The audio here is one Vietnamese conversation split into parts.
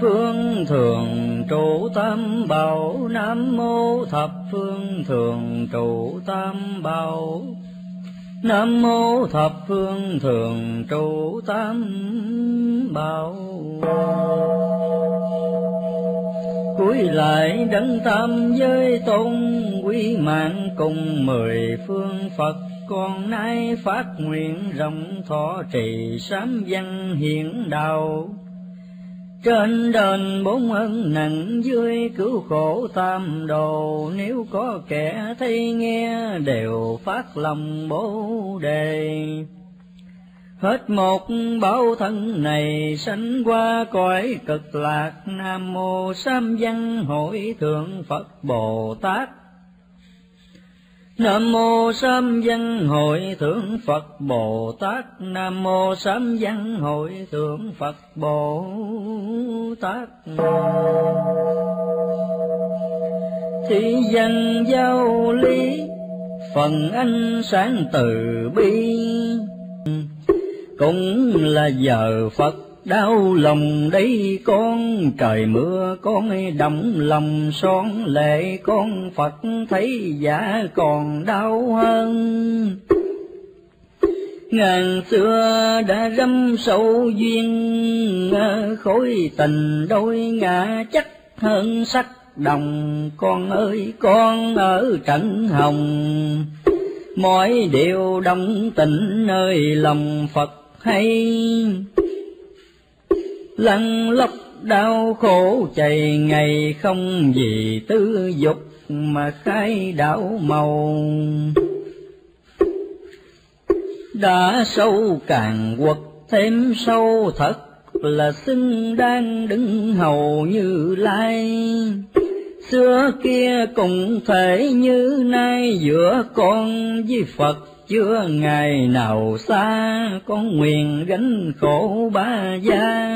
phương thường trụ tam bảo. Nam mô thập phương thường trụ tam bảo. Nam mô thập phương thường trụ tam bảo. Cuối lại đấng tam giới tôn quý mạng cùng mười phương phật. Con nay phát nguyện rộng thọ trì sám văn hiện đạo trên đền bốn ân nặng dưới cứu khổ tam đồ, nếu có kẻ thấy nghe đều phát lòng bố đề. Hết một báo thân này sanh qua cõi cực lạc, nam mô sam văn hội thượng phật bồ tát. Nam mô Sám Văn Hội Thượng Phật Bồ Tát. Nam mô Sám Văn Hội Thượng Phật Bồ Tát. Thị dân giao lý, Phần ánh sáng từ bi. Cũng là giờ Phật đau lòng đây con, trời mưa con động lòng son lệ con, phật thấy giả còn đau hơn. Ngàn xưa đã râm sâu duyên khối tình đôi ngã chắc hơn sắc đồng. Con ơi, con ở trận hồng mọi điều đồng tình nơi lòng phật hay lăn lóc đau khổ chạy ngày không gì tư dục mà khai đảo màu. Đã sâu càng quật thêm sâu thật là xưng đang đứng hầu như lai. Xưa kia cùng thể như nay giữa con với phật chưa ngày nào xa con nguyện gánh khổ ba gia.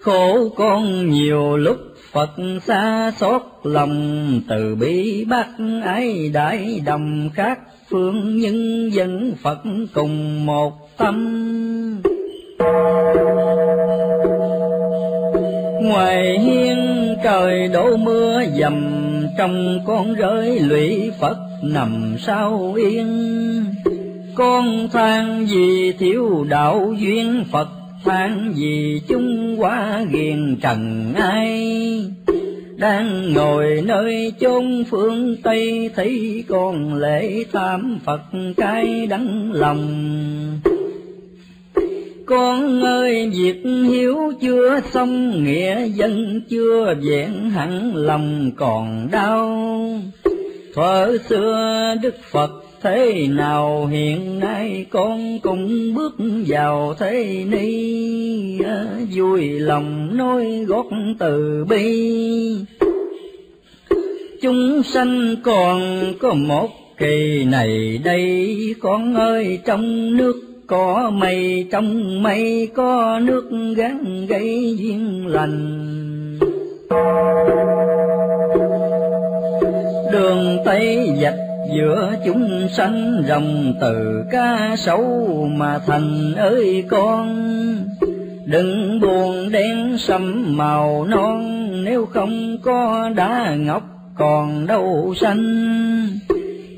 Khổ con nhiều lúc Phật xa xót lòng, từ bi bác ái đại đồng khác phương nhân dân Phật cùng một tâm. Ngoài hiên trời đổ mưa dầm, trong con rơi lụy Phật nằm sao yên, con than vì thiếu đạo duyên, Phật than vì chúng quá ghiền trần ai. Đang ngồi nơi chốn phương Tây, thấy con lễ tam Phật cái đắng lòng. Con ơi, việc hiếu chưa xong, nghĩa dân chưa vẹn hẳn lòng còn đau thuở xưa đức phật thế nào, hiện nay con cũng bước vào thế ni. Vui lòng nói gót từ bi. Chúng sanh còn có một kỳ này đây, con ơi, trong nước có mây, trong mây có nước gắn gây duyên lành đường tây dạch, giữa chúng sanh rồng từ ca sấu mà thành ơi con. Đừng buồn đen sẫm màu non, nếu không có đá ngọc còn đâu xanh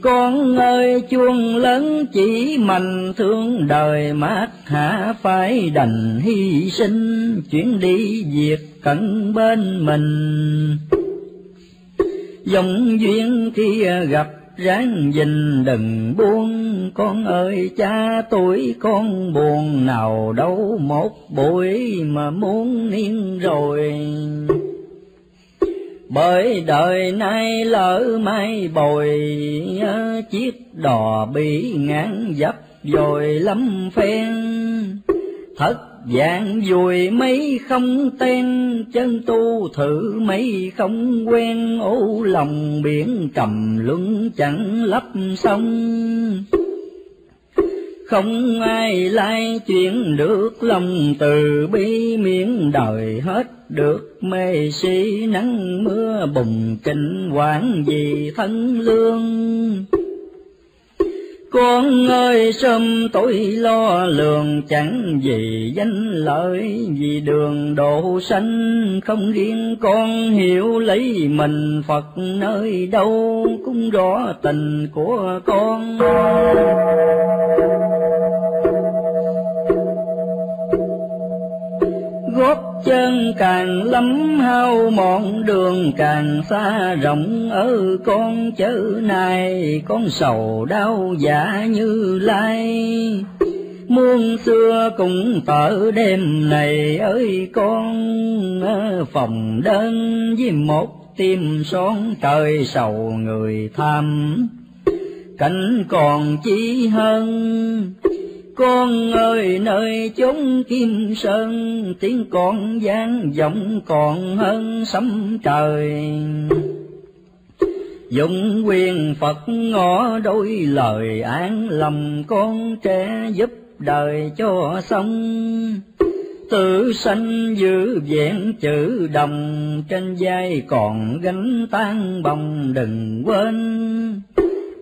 con ơi, chuông lớn chỉ mạnh thương đời mát hạ phải đành hy sinh chuyển đi việc cận bên mình dòng duyên kia gặp ráng dình đừng buông. Con ơi, cha tuổi con buồn, nào đâu một buổi mà muốn niên rồi. Bởi đời nay lỡ mai bồi chiếc đò bị ngán dập rồi lắm phen. Thất dạng vui mấy không tên, chân tu thử mấy không quen. Ô lòng biển trầm luân chẳng lấp sông. Không ai lai chuyện được lòng từ bi miệng đời hết được mê si. Nắng mưa bùng kinh quản vì thân lương con ơi, sớm tối lo lường, chẳng vì danh lợi. Vì đường độ sanh, không riêng con hiểu lấy mình phật nơi đâu, cũng rõ tình của con. Gót chân càng lắm hao mòn đường càng xa rộng. Ở con chữ này con sầu đau giả như lai. Muôn xưa cũng tở đêm này ơi con ờ, phòng đơn với một tim son trời sầu người tham. Cảnh còn chi hơn con ơi, nơi chốn kim sơn, tiếng con vang vọng còn hơn sấm trời. Dụng quyền phật ngõ đôi lời án lầm con trẻ giúp đời cho xong. Tự sanh giữ vẹn chữ đồng, trên vai còn gánh tan bồng đừng quên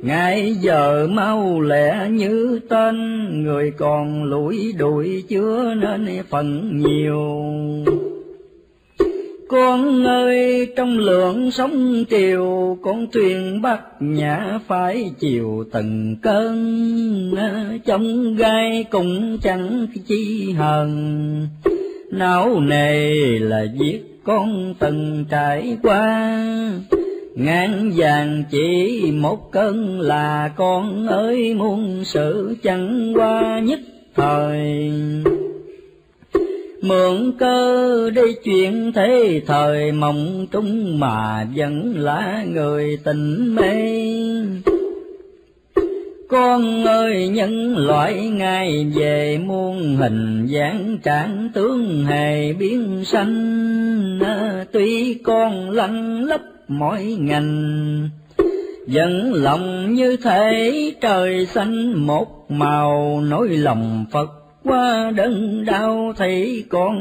ngày giờ mau lẹ như tên, người còn lủi đuổi chưa nên phần nhiều. Con ơi, trong lượng sóng triều, con thuyền bắt nhã phải chiều từng cơn. Trong gai cũng chẳng chi hờn. Não nề là giết con từng trải qua ngàn vàng chỉ một cân là con ơi muôn sự chẳng qua nhất thời. Mượn cơ đi chuyện thế thời, mộng trung mà vẫn là người tình mê. Con ơi, nhân loại ngày về muôn hình dáng trạng tướng hề biến sanh. Tuy con lăn lấp mỗi ngành. Dẫn lòng như thể trời xanh một màu, nỗi lòng phật qua đớn đau, thấy con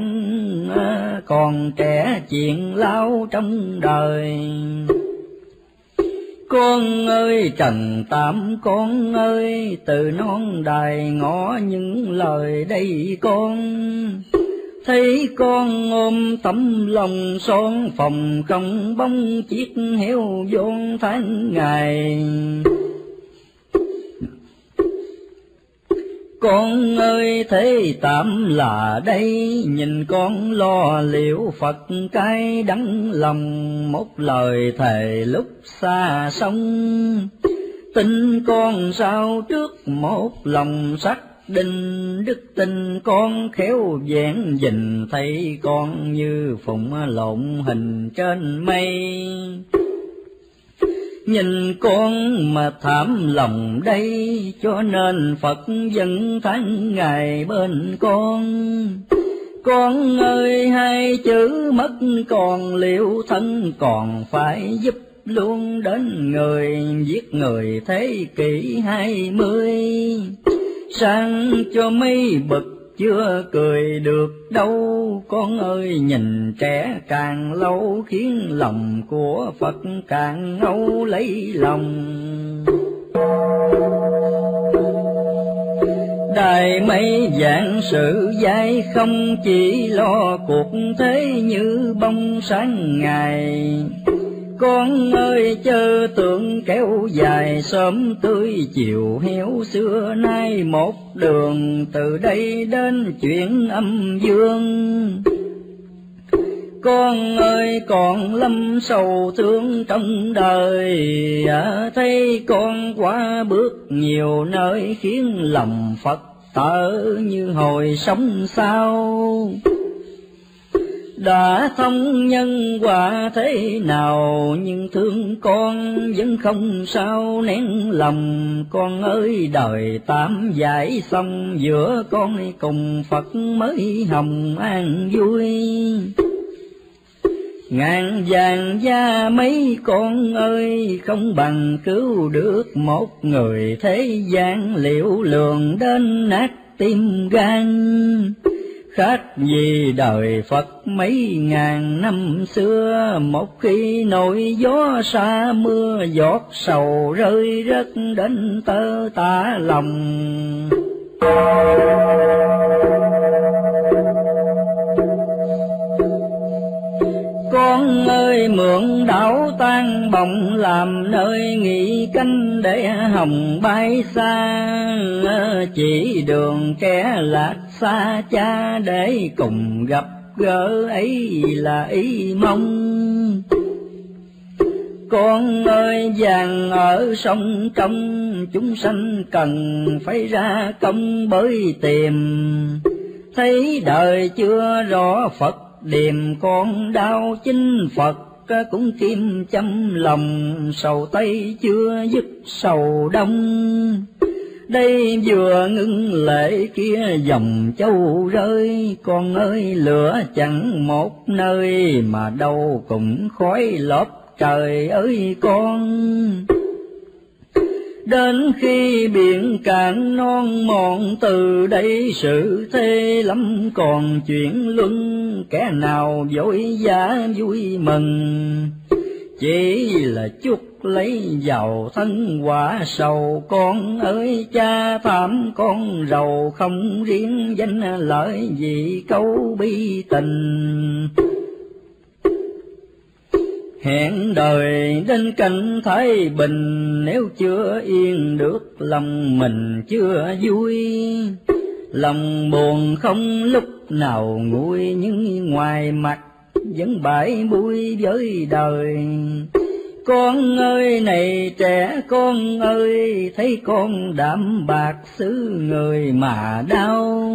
à, còn trẻ chuyện lao trong đời. Con ơi, trần tạm con ơi, từ non đài ngõ những lời đây con thấy con ôm tấm lòng son, phòng không bóng chiếc heo vốn tháng ngày. Con ơi, thế tạm là đây, nhìn con lo liệu phật cái đắng lòng, một lời thề lúc xa sông. Tin con sao trước một lòng sắc đinh đức tin con khéo vẹn dình, thấy con như phụng lộn hình trên mây. Nhìn con mà thảm lòng đây, cho nên phật dân thánh ngài bên con. Con ơi, hai chữ mất còn liệu thân còn phải giúp luôn đến người, giết người thế kỷ hai mươi sang cho mấy bực chưa cười được đâu. Con ơi, nhìn trẻ càng lâu, khiến lòng của phật càng ngâu lấy lòng. Đài mấy dạng sự dai không chỉ lo cuộc thế như bông sáng ngày con ơi chớ tưởng kéo dài sớm tươi chiều héo xưa nay một đường từ đây đến chuyện âm dương. Con ơi còn lâm sầu thương trong đời à, thấy con qua bước nhiều nơi khiến lòng phật tở như hồi sống sao? Đã thông nhân quả thế nào, nhưng thương con vẫn không sao. Nén lòng con ơi, đời tạm giải xong, giữa con cùng phật mới hồng an vui. Ngàn vàng gia mấy con ơi, không bằng cứu được một người thế gian. Liệu lường đến nát tim gan? Khác gì đời Phật mấy ngàn năm xưa, một khi nổi gió xa mưa giọt sầu rơi rất đến tơ tả lòng. con ơi mượn đảo tan bồng làm nơi nghỉ canh để hồng bay xa chỉ đường kẻ lạc xa cha để cùng gặp gỡ ấy là ý mong. Con ơi, vàng ở sông trong, chúng sanh cần phải ra công bởi tìm. Thấy đời chưa rõ phật, điềm con đau chính Phật cũng kim châm lòng, sầu tây chưa dứt sầu đông đây vừa ngưng lệ kia dòng châu rơi, con ơi, lửa chẳng một nơi mà đâu cũng khói lóp trời ơi con. Đến khi biển cạn non mòn, từ đây sự thế lắm, còn chuyện luân kẻ nào dối giá vui mừng chỉ là chút lấy giàu thân quả sầu. Con ơi, cha phạm, con rầu không riêng danh lợi gì câu bi tình. Hẹn đời đến cảnh thái bình, nếu chưa yên được lòng mình chưa vui. Lòng buồn không lúc nào nguôi, nhưng ngoài mặt vẫn bãi bụi với đời. Con ơi, này trẻ, con ơi, thấy con đảm bạc xứ người mà đau.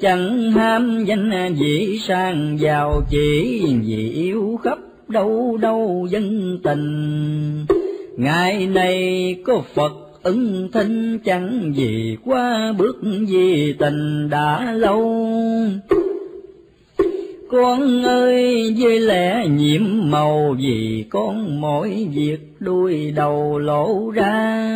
Chẳng ham danh vị sang giàu, chỉ vì yêu khắp đâu đâu dân tình. Ngày này có phật ứng thinh, chẳng gì qua bước gì tình đã lâu con ơi, với lẽ nhiễm màu vì con mỗi việc đuôi đầu lộ ra.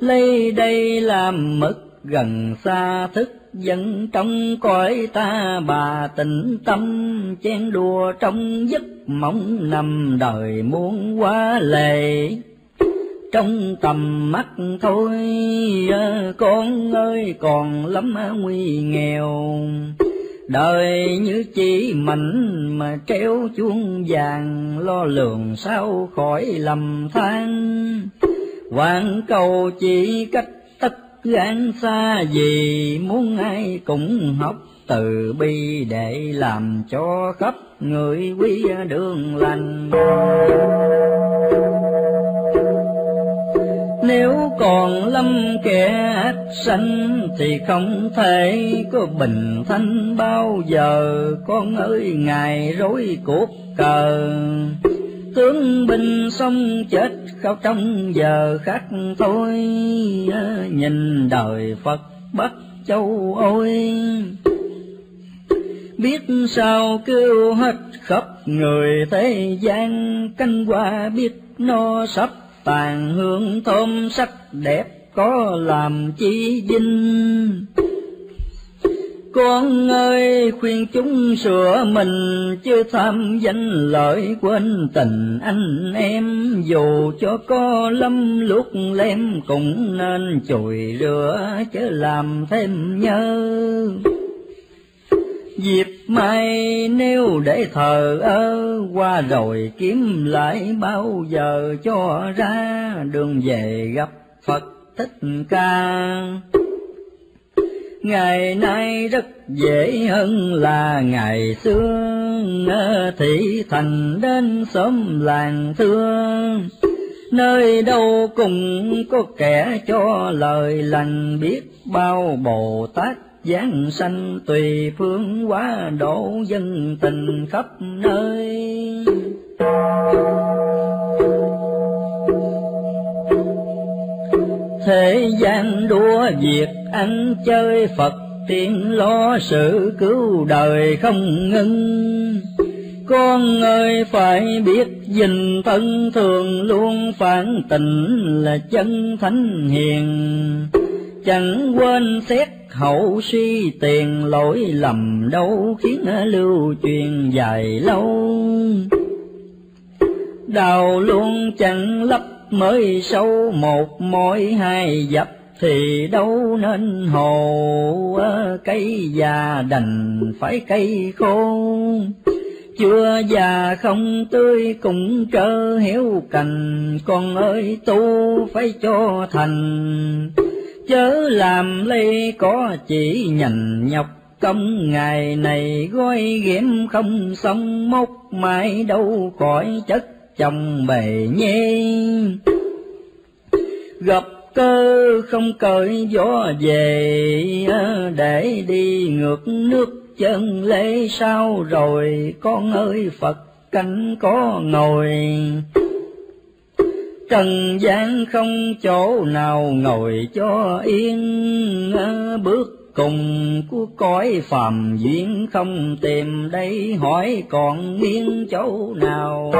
Lấy đây làm mất gần xa thức dẫn trong cõi ta, bà tịnh tâm chen đùa trong giấc mộng nằm đời muôn quá lệ. Trong tầm mắt thôi con ơi, còn lắm nguy nghèo đời như chỉ mảnh mà treo chuông vàng, lo lường sao khỏi lầm than. Hoàng cầu chỉ cách tất gian xa gì, muốn ai cũng học từ bi để làm cho khắp người quý đường lành nếu còn lâm kẻ ác sanh thì không thể có bình thanh bao giờ. Con ơi, ngài rối cuộc cờ. Tướng binh xong chết khóc trong giờ khắc thôi. Nhìn đời phật bắc châu ôi. Biết sao kêu hết khắp người thế gian, canh qua biết no sắp tàn hương thơm sắc đẹp có làm chi dinh con ơi, khuyên chúng sửa mình, chứ tham danh lợi quên tình anh em. Dù cho có lâm lúc lem, cũng nên chùi rửa chứ làm thêm nhớ dịp mai nếu để thờ ơ, qua rồi kiếm lại bao giờ cho ra, đường về gặp phật thích ca ngày nay rất dễ hơn là ngày xưa thị thành đến xóm làng thương. nơi đâu cũng có kẻ cho lời lành biết bao bồ tát giáng sanh tùy phương quá độ dân tình khắp nơi. Thế gian đua việc ăn chơi phật tiên lo sự cứu đời không ngưng con ơi, phải biết dình thân thường luôn, phản tình là chân thánh hiền. Chẳng quên xét hậu suy tiền lỗi lầm đâu khiến lưu truyền dài lâu. Đào luôn chẳng lấp mới sâu, một mối hai dập thì đâu nên hồ cây già đành phải cây khô. Chưa già không tươi cũng trơ hiếu cành, con ơi tu phải cho thành chớ làm ly có chỉ nhành nhọc công, ngày này gói ghém không xong mốc mãi đâu khỏi chất chồng bề nhê. Gặp cơ không cởi gió về để đi ngược nước chân lễ sao, rồi con ơi phật cánh có ngồi trần gian không chỗ nào ngồi cho yên. Bước cùng của cõi phàm duyên không tìm đây. Hỏi còn miên chỗ nào?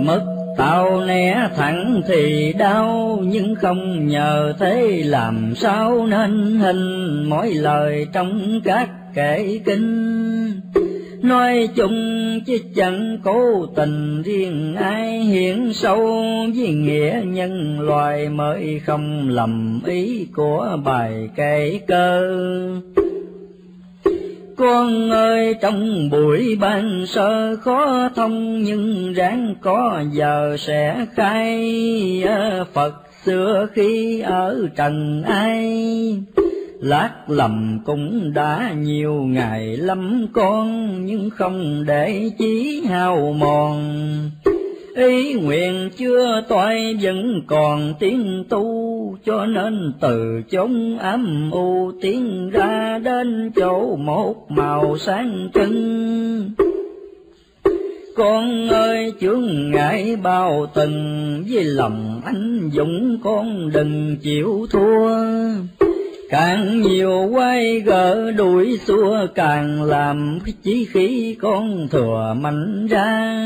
Mất tao né thẳng thì đau, nhưng không nhờ thế làm sao nên hình mỗi lời trong các kể kinh nói chung chứ chẳng cố tình riêng ai hiện sâu với nghĩa nhân loài mới không lầm ý của bài kể cơ. Con ơi, trong buổi ban sơ khó thông nhưng ráng có giờ sẽ khai. Ờ, Phật xưa khi ở trần ai? Lát lầm cũng đã nhiều ngày lắm con, nhưng không để chí hao mòn. Ý nguyện chưa toại vẫn còn tiến tu, cho nên từ chốn ám u tiến ra đến chỗ một màu sáng trưng. Con ơi, chướng ngại bao từng với lòng anh dũng con đừng chịu thua càng nhiều quay gỡ đuổi xua, càng làm chí khí con thừa mạnh ra.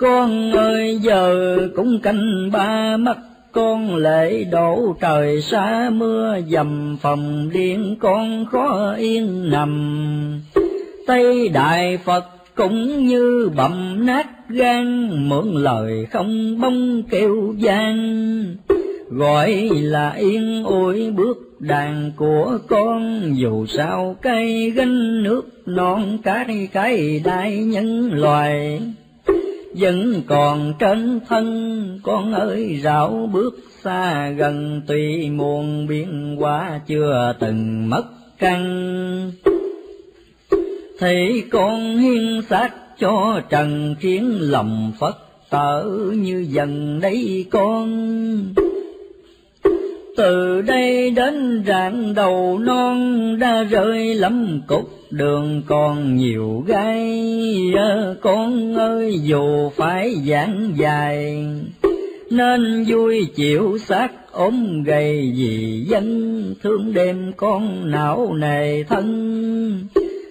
Con ơi, giờ cũng canh ba mắt, con lệ đổ trời xa mưa, dầm phòng điện con khó yên nằm. Tây đại phật cũng như bầm nát gan, mượn lời không bông kêu gian. Gọi là yên ôi bước đàn của con dù sao cây gánh nước non cái cái đại nhân loài. Vẫn còn trên thân, con ơi, rảo bước xa gần tùy muôn biến hóa chưa từng mất căn thì con hiên xác cho trần khiến lòng phật tử như dần đây con từ đây đến rạng đầu non đã rơi lắm cục đường còn nhiều gai. Con ơi, dù phải giảng dài, nên vui chịu xác ốm gầy vì dân. Thương đêm con não nề thân,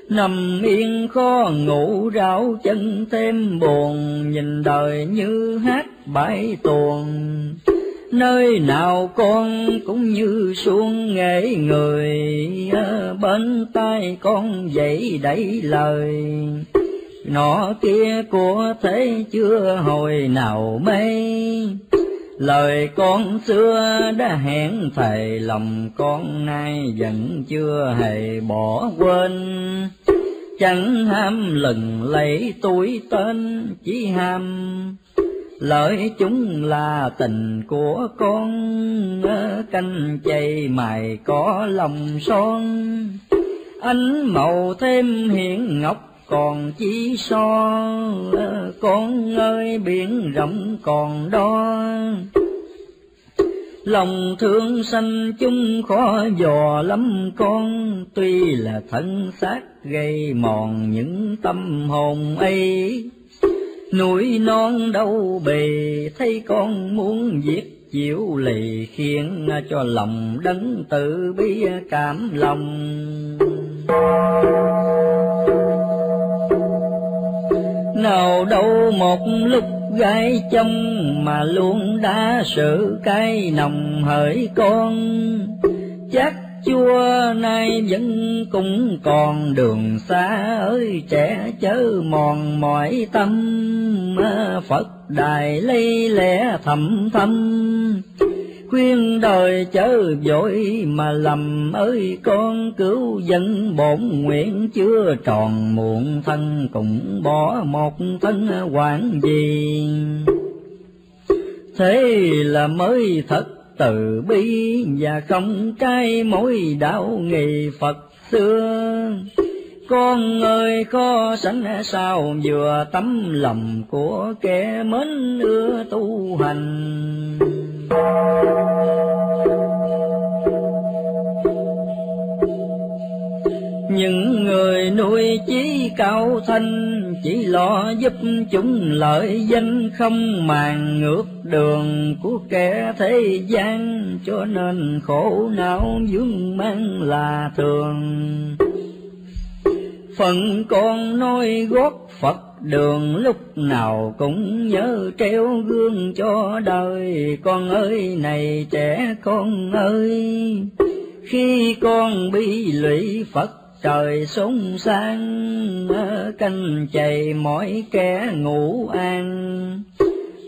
nằm yên khó ngủ ráo chân. Thêm buồn nhìn đời như hát bãi tuồng nơi nào con cũng như xuống nghệ người bên tai con dậy đẩy lời. Nọ kia của thế chưa hồi nào mây lời con xưa đã hẹn thầy lòng con nay vẫn chưa hề bỏ quên. Chẳng ham lừng lấy tuổi tên, chỉ ham lợi chúng là tình của con canh chay mày có lòng son. Ánh màu thêm hiện ngọc còn chỉ so con ơi, biển rộng còn đo. Lòng thương sanh chung khó dò lắm con, tuy là thân xác gây mòn những tâm hồn ấy núi non đâu bề, thấy con muốn giết chịu lì, khiến cho lòng đấng tự bi cảm lòng. Nào đâu một lúc gái châm mà luôn đã sự cay nồng hỡi con, chắc chúa nay vẫn cũng còn đường xa ơi, trẻ chớ mòn mỏi tâm. Phật đài lấy lẽ thầm thâm. Khuyên đời chớ vội mà lầm ơi, con cứu dân bổn nguyện chưa tròn muộn thân, cũng bỏ một thân quản gì thế là mới thật từ bi và không trái mối đạo nghề Phật xưa. Con ơi, khó sánh sao vừa tấm lòng của kẻ mến ưa tu hành. những người nuôi chí cao thanh chỉ lo giúp chúng lợi danh không màng ngược đường của kẻ thế gian, cho nên khổ não vướng mang là thường. Phần con nói gót phật đường lúc nào cũng nhớ treo gương cho đời. Con ơi, này trẻ con ơi, khi con bị lụy phật trời súng sang canh chày mỗi kẻ ngủ an.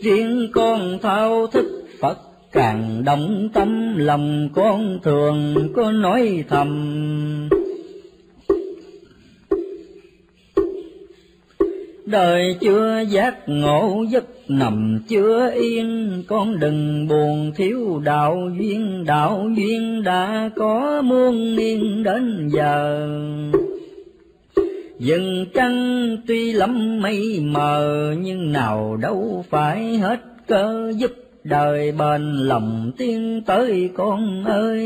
Riêng con thao thức, phật càng động tâm, lòng con thường có nói thầm. Đời chưa giác ngộ giấc nằm, chưa yên. Con đừng buồn, thiếu đạo duyên. Đạo duyên đã có muôn niên đến giờ. Dừng trăng tuy lắm mây mờ, nhưng nào đâu phải hết cơ giúp đời bền lòng tiên tới con ơi.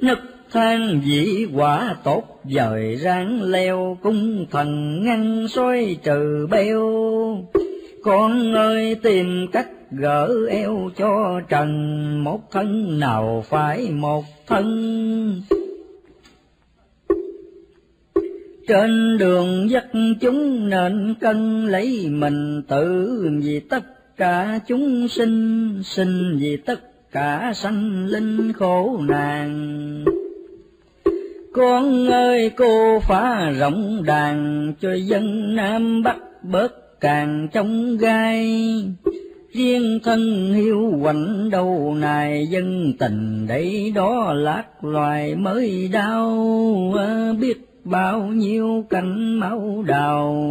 Nức than dĩ quả tốt, dời ráng leo cung thần ngăn soi trừ beo. Con ơi, tìm cách gỡ eo cho trần, một thân nào phải một thân. Trên đường dắt chúng nên cân lấy mình tự, vì tất cả chúng sinh sinh vì tất cả sanh linh khổ nạn con ơi, cô phá rộng đàn, cho dân nam bắc bớt càng trong gai. Riêng thân hiu quạnh đầu này dân tình, đấy đó lạc loài mới đau. Ờ, biết bao nhiêu cánh máu đào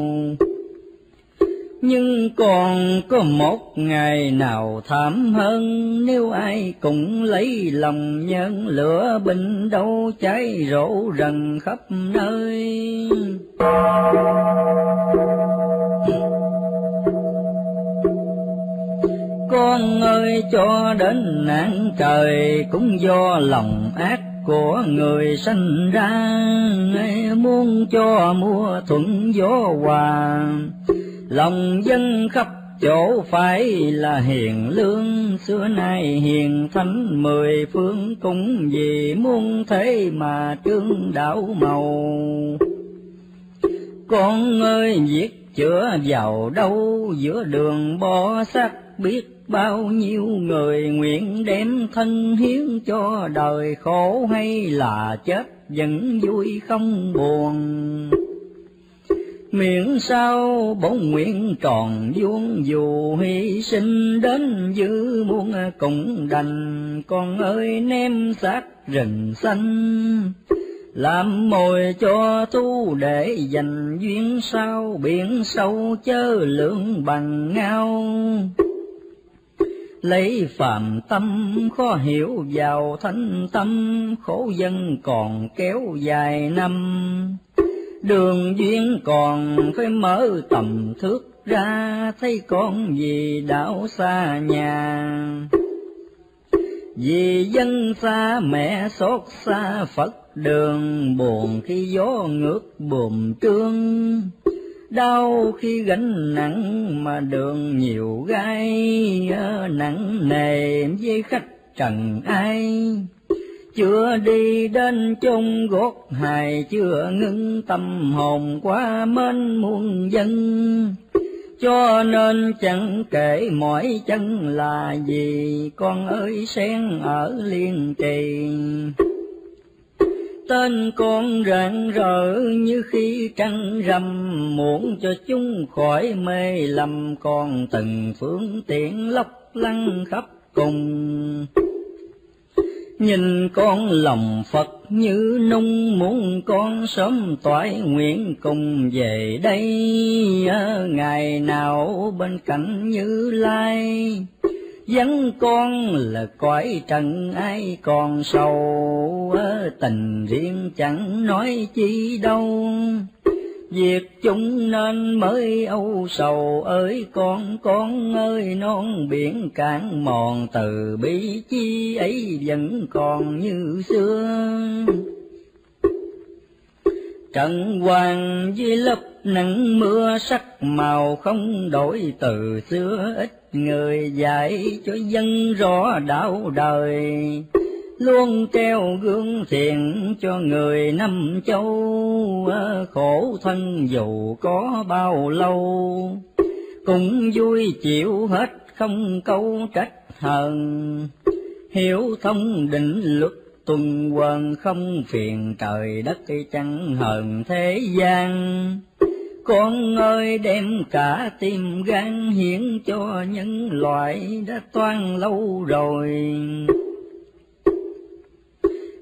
nhưng còn có một ngày nào thảm hơn, nếu ai cũng lấy lòng nhân lửa bình đâu cháy rổ rần khắp nơi. Con ơi, cho đến nạn trời cũng do lòng ác của người sinh ra. Muốn cho mua thuận gió hòa lòng dân khắp chỗ phải là hiền lương. Xưa nay hiền thánh mười phương cũng vì muôn thế mà trương đạo màu. Con ơi viết chữa vào đâu? Giữa đường bỏ xác biết bao nhiêu người nguyện đem thân hiến cho đời khổ hay là chết vẫn vui không buồn miệng sao bổn nguyện tròn vuông dù hy sinh đến dư muôn cũng đành. Con ơi, ném xác rừng xanh, làm mồi cho tu để dành duyên sao biển sâu chớ lượng bằng ngao. Lấy phàm tâm khó hiểu vào thanh tâm, khổ dân còn kéo dài năm đường duyên còn phải mở tầm thước ra, thấy con gì đảo xa nhà. Vì dân xa, mẹ xót xa, phật đường buồn khi gió ngược buồm trương. Đau khi gánh nặng mà đường nhiều gai ờ, nặng nề với khách trần ai chưa đi đến chung gót hài, chưa ngưng tâm hồn quá mến muôn dân. Cho nên chẳng kể mỏi chân là gì, con ơi sen ở liên trì. Tên con rạng rỡ như khi trăng rằm muốn cho chúng khỏi mê lầm, còn từng phương tiện lóc lăng khắp cùng nhìn con lòng Phật như nung, muốn con sớm toại nguyện cùng về đây. Ngày nào bên cạnh Như Lai Dẫn con là cõi trần ai còn sầu. Tình riêng chẳng nói chi đâu việc chúng nên mới âu sầu ơi, con con ơi, non biển cạn mòn, từ bi chi ấy vẫn còn như xưa. Trận hoàng với lớp nắng mưa, sắc màu không đổi, từ xưa ít người dạy cho dân rõ đạo đời luôn treo gương thiện cho người năm châu. Ờ, khổ thân dù có bao lâu, cũng vui chịu hết không câu trách hờn. Hiểu thông định luật tuần hoàn không phiền trời đất chẳng hờn thế gian. Con ơi, đem cả tim gan hiến cho những loại đã toan lâu rồi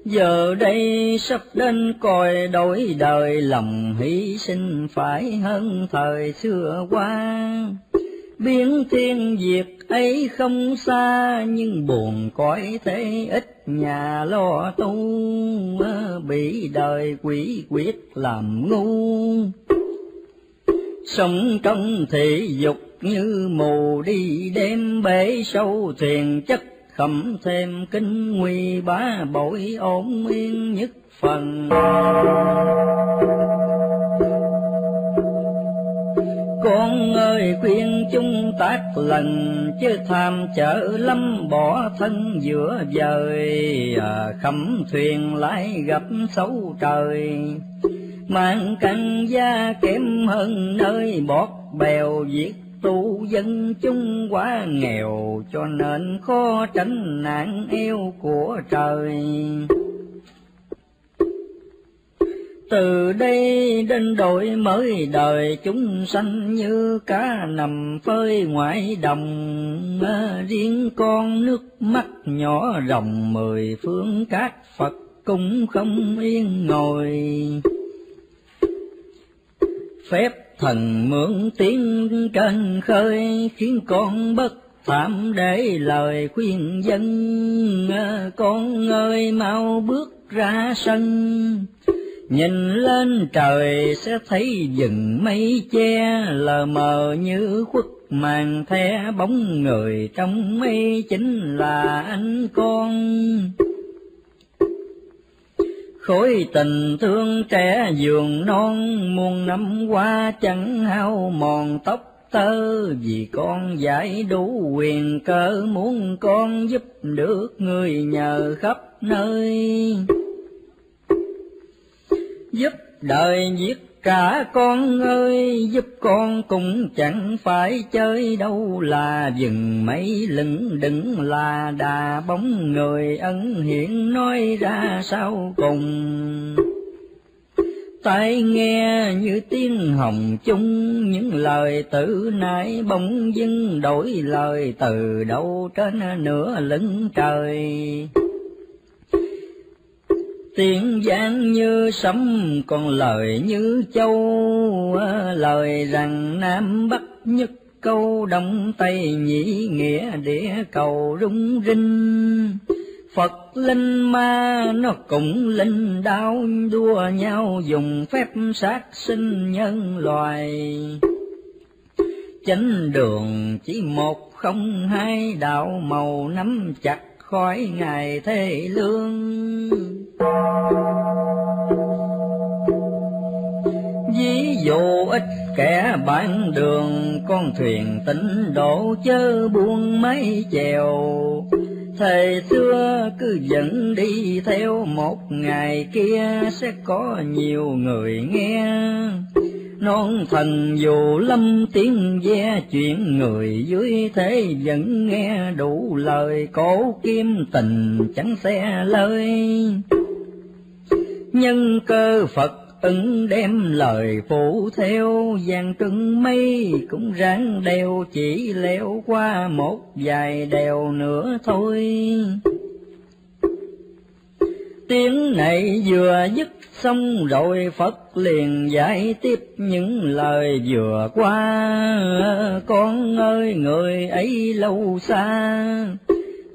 giờ đây sắp đến coi đổi đời, lòng hy sinh phải hơn thời xưa qua. Biến thiên diệt ấy không xa, nhưng buồn cõi thế ít nhà lo tu. Bị đời quỷ quyết làm ngu. Sống trong thị dục như mù đi, đêm bể sâu thuyền chất khẩm thêm kinh nguy bá bội ổn yên nhất phần. Con ơi khuyên chung tác lần chứ tham chở lâm bỏ thân giữa vời. À, khẩm thuyền lại gặp xấu trời. Mang căn gia kém hơn nơi bọt bèo giết tu dân chung quá nghèo, cho nên khó tránh nạn yêu của trời. Từ đây đến đổi mới đời, chúng sanh như cá nằm phơi ngoại đồng. Riêng con nước mắt nhỏ rồng mười phương các phật cũng không yên ngồi. Phép thần mượn tiếng trên khơi, khiến con bất phạm để lời khuyên dân. Con ơi, mau bước ra sân. Nhìn lên trời sẽ thấy rừng mây che, lờ mờ như khuất màn the bóng người trong mây chính là anh con khối tình thương trẻ giường non, muôn năm qua chẳng hao mòn tóc tơ. Vì con giải đủ quyền cơ muốn con giúp được người nhờ khắp nơi. Giúp đời viết cả con ơi, giúp con cũng chẳng phải chơi đâu. Là dừng mấy lưng, đừng là đà bóng. Người ân hiện nói ra sau cùng. Tai nghe như tiếng hồng chung, những lời tử nãy bỗng dưng đổi lời từ đâu trên nửa lưng trời tiếng giang như sấm, còn lời như châu. Lời rằng nam bắc nhất câu, đông tây nhĩ nghĩa địa cầu rung rinh. Phật linh ma nó cũng linh, đau đua nhau dùng phép sát sinh nhân loài. Chánh đường chỉ một không hai, đạo màu nắm chặt khỏi ngày thế lương. Ví dụ ít kẻ bán đường, con thuyền tỉnh đổ chớ buông mấy chèo. Thời xưa cứ dẫn đi theo, một ngày kia sẽ có nhiều người nghe non thần dù lâm tiếng ve, chuyện người dưới thế vẫn nghe đủ lời, cổ kim tình chẳng xe lời nhân cơ phật ứng đem lời phụ theo giang trưng mây cũng ráng đeo, chỉ leo qua một vài đèo nữa thôi. Tiếng này vừa dứt xong rồi Phật liền giải tiếp những lời vừa qua. Con ơi, người ấy lâu xa,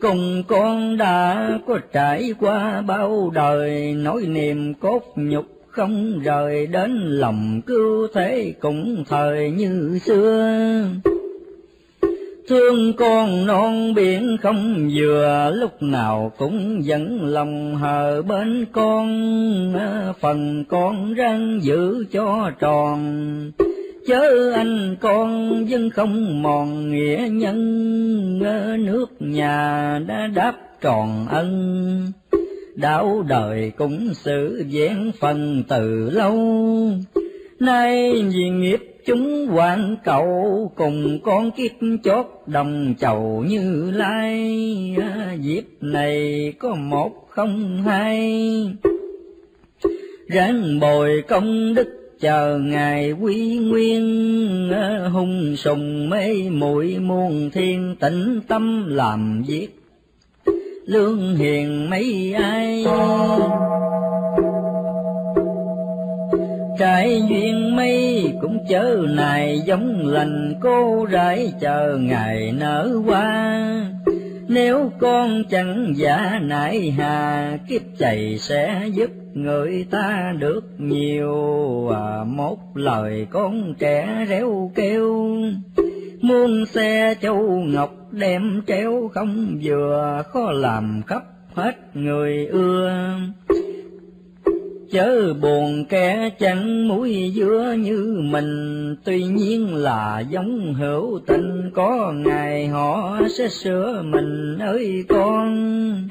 cùng con đã có trải qua bao đời. Nỗi niềm cốt nhục không rời đến lòng cứu thế cũng thời như xưa thương con non biển không vừa, lúc nào cũng vẫn lòng hờ bên con. Phần con răng giữ cho tròn. Chớ anh con dân không mòn nghĩa nhân. Nước nhà đã đáp tròn ân. Đạo đời cũng xử vén phần từ lâu. Nay vì nghiệp chúng hoàng cầu cùng con kiếp chót đồng chầu như lai. À, Dịp này có một không hai. Ráng bồi công đức chờ ngài quy nguyên. À, hung sùng mê muội muôn thiên tĩnh tâm làm việc. Lương hiền mấy ai? Trái duyên mây cũng chớ này giống lành cô rải chờ ngày nở hoa. Nếu con chẳng giả nại hà kiếp chạy sẽ giúp người ta được nhiều. À, một lời con trẻ réo kêu muôn xe châu ngọc đem treo không vừa khó làm khắp hết người ưa chớ buồn kẻ chẳng mũi dứa như mình. Tuy nhiên là giống hữu tình, có ngày họ sẽ sửa mình. Ơi con,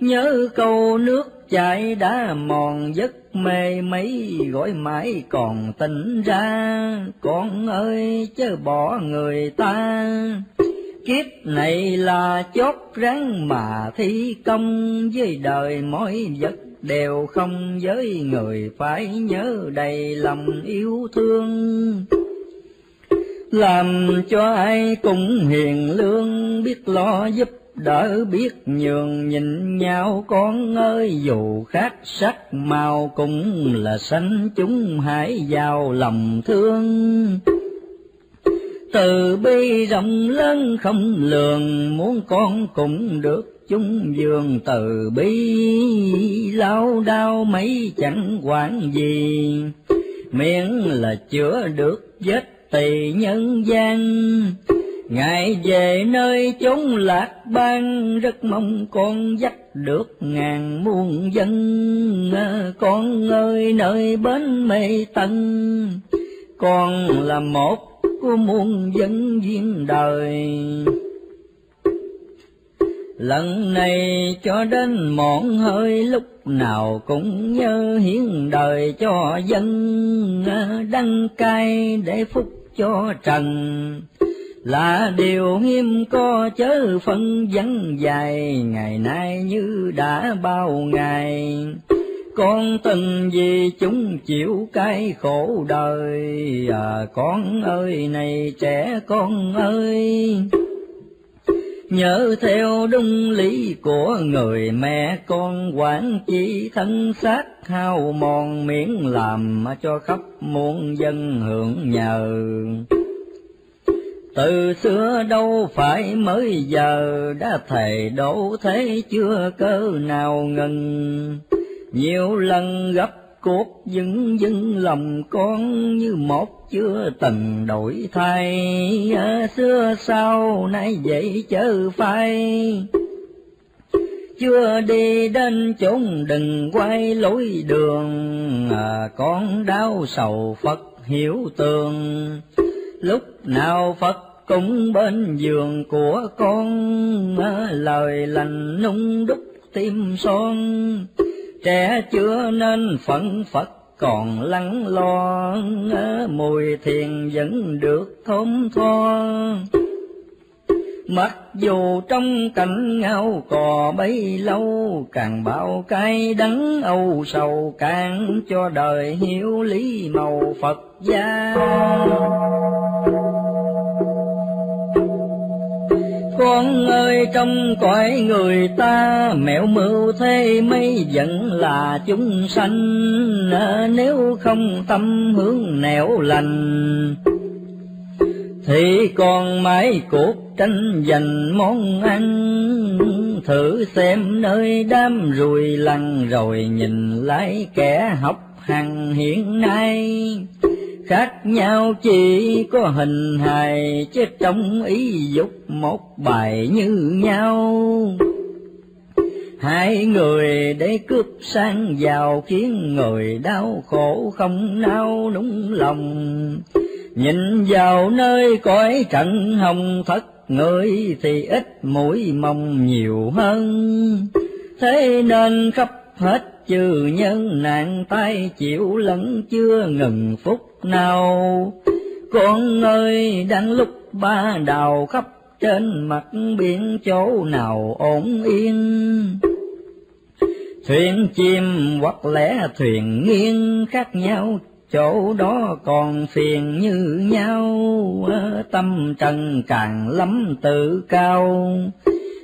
nhớ câu nước chảy đã mòn, giấc mê mấy gọi mãi còn tỉnh ra. Con ơi, chớ bỏ người ta kiếp này là chót ráng mà thi công. Với đời mỗi vật đều không với người phải nhớ đầy lòng yêu thương. Làm cho ai cũng hiền lương, biết lo giúp đỡ, biết nhường nhìn nhau con ơi. Dù khác sắc màu cũng là sanh chúng hãy vào lòng thương từ bi rộng lớn không lường, muốn con cũng được chung giường từ bi lao đau mấy chẳng quản gì, miễn là chữa được vết tỳ nhân gian. Ngài về nơi chốn lạc ban, rất mong con dắt được ngàn muôn dân. Con ơi, nơi bến mê tân, con là một muôn dân duyên đời. Lần này cho đến mọn hơi, lúc nào cũng nhớ hiến đời cho dân à, đăng cai để phúc cho trần. Là điều hiếm có chớ phân vắng dài, ngày nay như đã bao ngày con tình gì chúng chịu cái khổ đời. À con ơi, này trẻ con ơi, nhớ theo đúng lý của người mẹ, con quản chỉ thân xác, hao mòn miễn làm cho khắp muôn dân hưởng nhờ. Từ xưa đâu phải mới giờ, đã thầy đổ thế chưa cơ nào ngừng nhiều lần gấp cốt dưng dưng lòng con như một chưa từng đổi thay. À, xưa sau nay vậy chớ phai. Chưa đi đến chốn đừng quay lối đường à, con đau sầu phật hiểu tường. Lúc nào phật cũng bên giường của con à, lời lành nung đúc tim son trẻ chưa nên phận phật còn lắng lo mùi thiền vẫn được thơm tho mặc dù trong cảnh ngao cò bấy lâu, càng bao cay đắng âu sầu càng cho đời hiểu lý màu phật gia. Con ơi, trong cõi người ta, mẹo mưu thế mấy vẫn là chúng sanh. À, nếu không tâm hướng nẻo lành, thì còn mãi cuộc tranh giành món ăn. Thử xem nơi đám ruồi lăn rồi nhìn lại kẻ học hàng hiện nay. Khác nhau chỉ có hình hài, chứ trong ý dục một bài như nhau. Hai người để cướp sang giàu, khiến người đau khổ không nao núng lòng. Nhìn vào nơi cõi trận hồng, thất người thì ít mũi mong nhiều hơn. Thế nên khắp hết chư nhân nạn tay chịu lẫn chưa ngừng phút nào. Con ơi, đang lúc ba đào khắp trên mặt biển chỗ nào ổn yên? Thuyền chim hoặc lẽ thuyền nghiêng khác nhau, chỗ đó còn phiền như nhau. Tâm trần càng lắm tự cao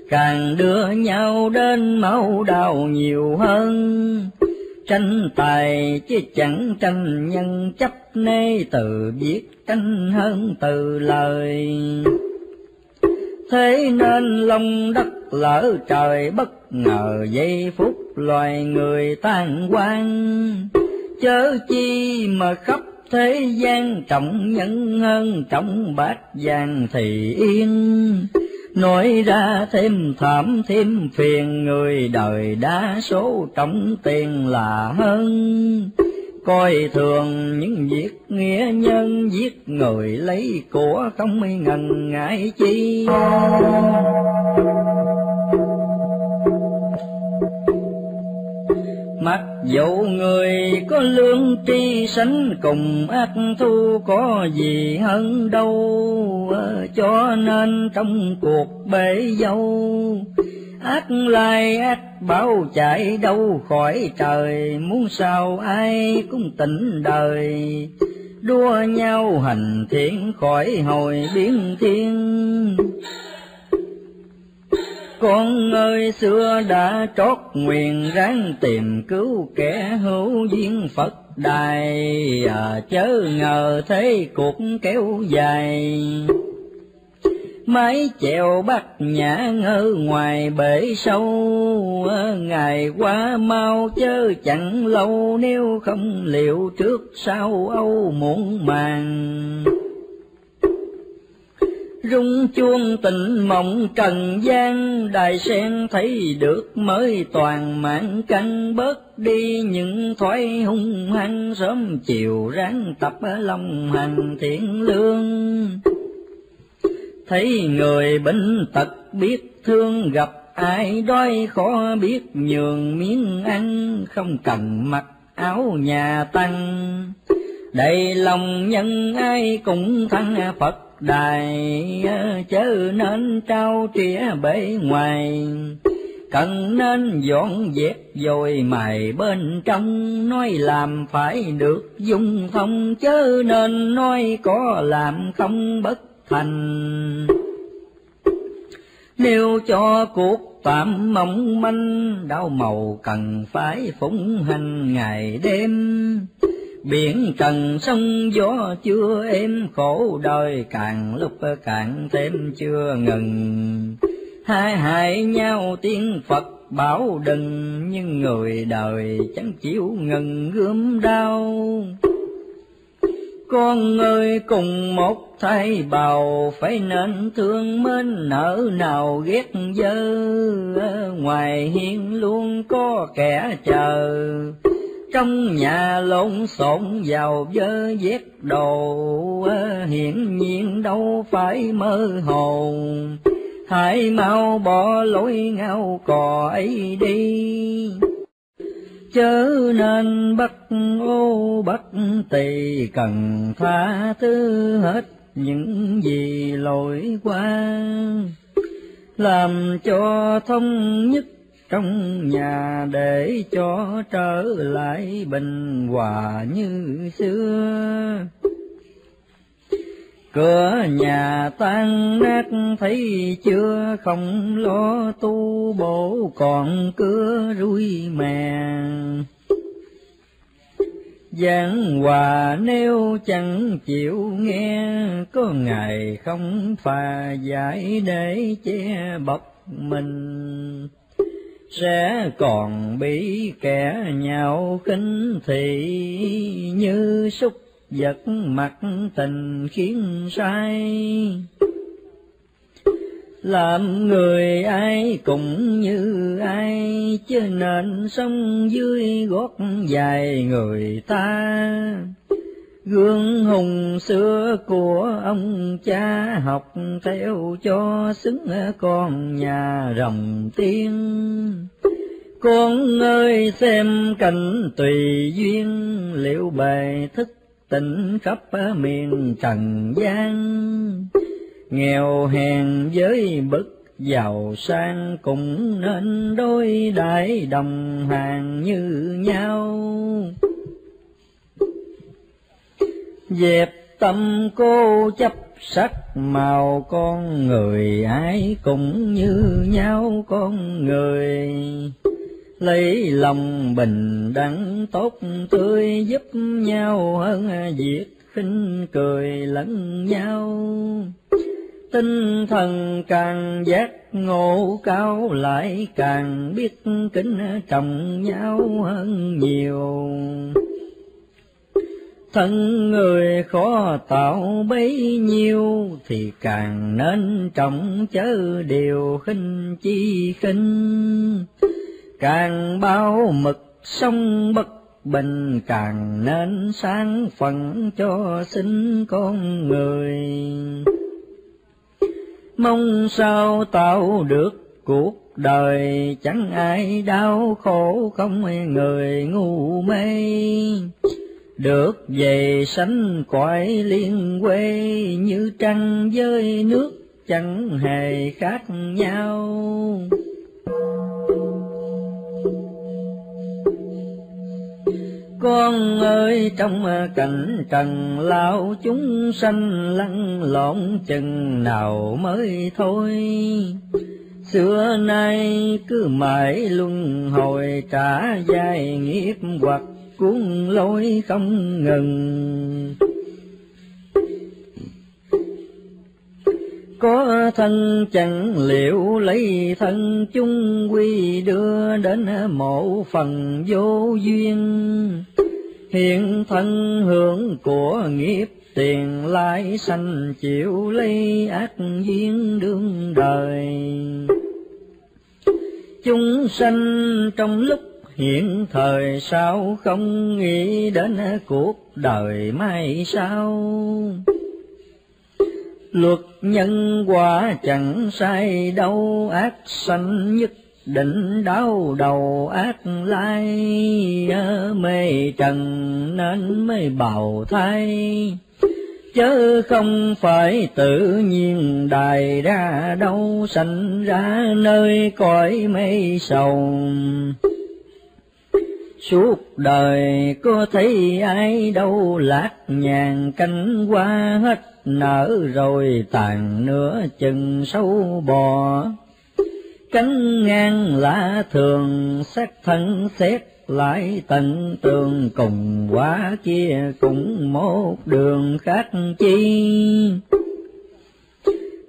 càng đưa nhau đến máu đau nhiều hơn. Tranh tài chứ chẳng tranh nhân, chấp nê từ viết tranh hơn từ lời. Thế nên lòng đất lỡ trời bất ngờ, giây phút loài người tan quan chớ chi mà khắp thế gian trọng nhân hơn, trọng bát vàng thì yên nói ra thêm thảm, thêm phiền, người đời đa số trọng tiền là hơn. Coi thường những việc nghĩa nhân, giết người lấy của không ngần ngại chi. Mặc dẫu người có lương tri sánh cùng ác thu có gì hơn đâu ờ, cho nên trong cuộc bể dâu, ác lai ác bao chạy đâu khỏi trời. Muốn sao ai cũng tỉnh đời, đua nhau hành thiện khỏi hồi biến thiên con ơi xưa đã trót nguyện ráng tìm cứu kẻ hữu duyên Phật đài. À, chớ ngờ thế cuộc kéo dài. Mái chèo bắt nhã ngơ ngoài bể sâu à, ngày qua mau chớ chẳng lâu nếu không liệu trước sau âu muộn màng rung chuông tình mộng trần gian, đài sen thấy được mới toàn mạng căn bớt đi những thói hung hăng sớm chiều ráng tập lòng hành thiện lương. Thấy người bệnh tật biết thương, gặp ai đói khó biết nhường miếng ăn, không cần mặc áo nhà tăng. Đầy lòng nhân ai cũng thăng phật đài ờ, chớ nên trao trĩa bể ngoài. Cần nên dọn dẹp rồi mài bên trong, nói làm phải được dung thông chớ nên nói có làm không bất thành. Nếu cho cuộc tạm mong manh, đau màu cần phải phụng hành ngày đêm biển trần sông, gió chưa êm, khổ đời càng lúc càng thêm chưa ngừng. Hai hại nhau tiếng phật bảo đừng, nhưng người đời chẳng chịu ngừng gươm đau. Con người cùng một thay bào, phải nên thương mến nở nào ghét dơ. Ngoài hiên luôn có kẻ chờ trong nhà lộn xộn vào vơ dép đồ ờ, hiển nhiên đâu phải mơ hồ hãy mau bỏ lối ngao cò ấy đi. Chớ nên bắt ô, bắt tỳ, cần tha thứ hết những gì lỗi qua. Làm cho thông nhất trong nhà để cho trở lại bình hòa như xưa. Cửa nhà tan nát thấy chưa không lo tu bổ còn cửa rui mè. Giảng hòa nếu chẳng chịu nghe, có ngày không phà giải để che bọc mình sẽ còn bị kẻ nhạo khinh thị, như xúc vật mặt tình khiến sai. Làm người ai cũng như ai, chứ nên sống dưới gót dài người ta gương hùng xưa của ông cha học theo cho xứng con nhà rồng tiên. Con ơi xem cảnh tùy duyên, liệu bài thức tỉnh khắp miền trần gian. Nghèo hèn với bức giàu sang cũng nên đôi đại đồng hàng như nhau dẹp tâm cô chấp sắc màu con người ai cũng như nhau con người. Lấy lòng bình đẳng tốt tươi, giúp nhau hơn việc khinh cười lẫn nhau. Tinh thần càng giác ngộ cao, lại càng biết kính trọng nhau hơn nhiều thân người khó tạo bấy nhiêu, thì càng nên trọng chớ điều khinh chi khinh. Càng bao mực sông bất bình, càng nên sáng phận cho sinh con người. Mong sao tạo được cuộc đời, chẳng ai đau khổ không người ngu mê được về sánh cõi liên quê như trăng với nước chẳng hề khác nhau. Con ơi, trong cảnh trần lao chúng sanh lăn lộn chừng nào mới thôi. Xưa nay cứ mãi luân hồi trả dài nghiệp hoặc cuốn lối không ngừng. Có thân chẳng liệu lấy thân chung quy đưa đến mộ phần vô duyên. Hiện thân hưởng của nghiệp tiền lai sanh chịu lấy ác duyên đương đời. Chúng sanh trong lúc hiện thời sao không nghĩ đến cuộc đời mai sau? Luật nhân quả chẳng sai đâu, ác sanh nhất định đau đầu, ác lai mê trần nên mới bào thai. Chớ không phải tự nhiên đài ra đâu, sanh ra nơi cõi mây sầu suốt đời có thấy ai đâu lạc nhàn cánh qua hết nở rồi tàn nửa chừng sâu bò. Cánh ngang lạ thường xét thân xét lại tận tường, cùng quá kia cũng một đường khác chi.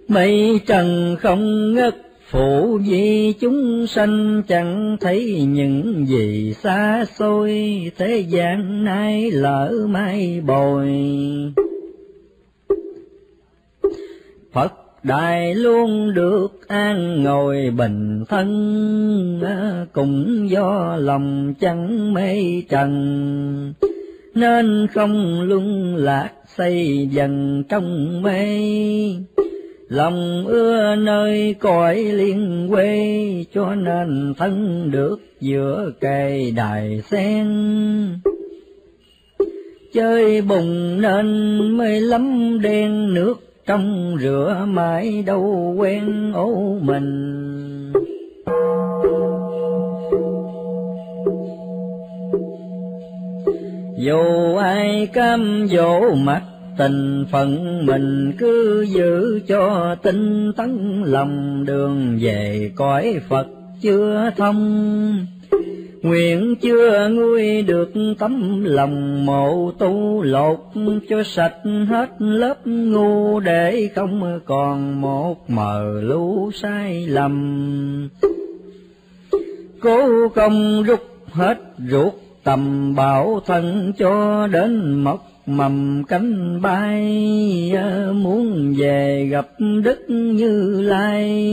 Mây trần không ngất phụ di chúng sanh chẳng thấy những gì xa xôi, thế gian nay lỡ mai bồi. Phật đại luôn được an ngồi bình thân, cũng do lòng chẳng mê trần. Nên không luân lạc xây dần trong mê lòng ưa nơi cõi liên quê, cho nên thân được giữa cây đài sen. Chơi bùng nên mới lắm đen nước, trong rửa mãi đâu quen ố mình. Dù ai cam dỗ mặt tình phận mình cứ giữ cho tinh tấn, lòng đường về cõi Phật chưa thông Nguyện chưa nguôi được tấm lòng mộ tu lột, cho sạch hết lớp ngu để không còn một mờ lũ sai lầm. Cố công rút hết ruột tầm bảo thân cho đến mọc mầm cánh bay ờ, muốn về gặp đức như lai.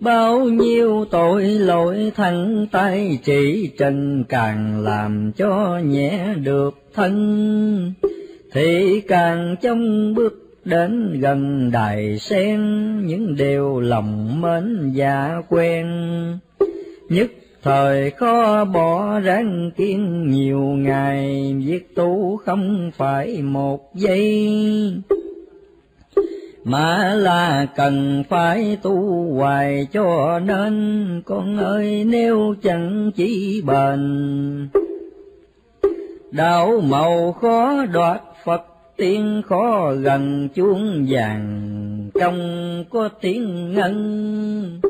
Bao nhiêu tội lỗi thân tay chỉ trần càng làm cho nhẹ được thân. Thì càng trong bước đến gần đài sen, những điều lòng mến và quen. Nhất thời khó bỏ ráng kiên, nhiều ngày việc tu không phải một giây. Mà là cần phải tu hoài cho nên con ơi, nếu chẳng chỉ bền. Đạo màu khó đoạt, phật tiên khó gần chuông vàng, trong có tiếng ngân.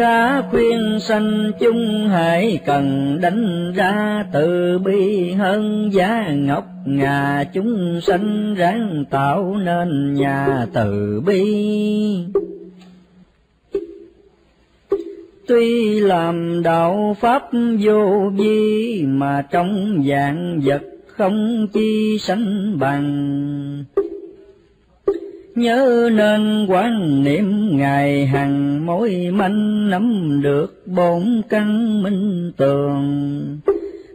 Khá khuyên sanh chung hãy cần đánh ra từ bi hơn giá ngọc ngà chúng sanh ráng tạo nên nhà từ bi. Tuy làm đạo pháp vô vi mà trong dạng vật không chi sanh bằng nhớ nên quán niệm ngày hằng mỗi manh nắm được bổn căn minh tường.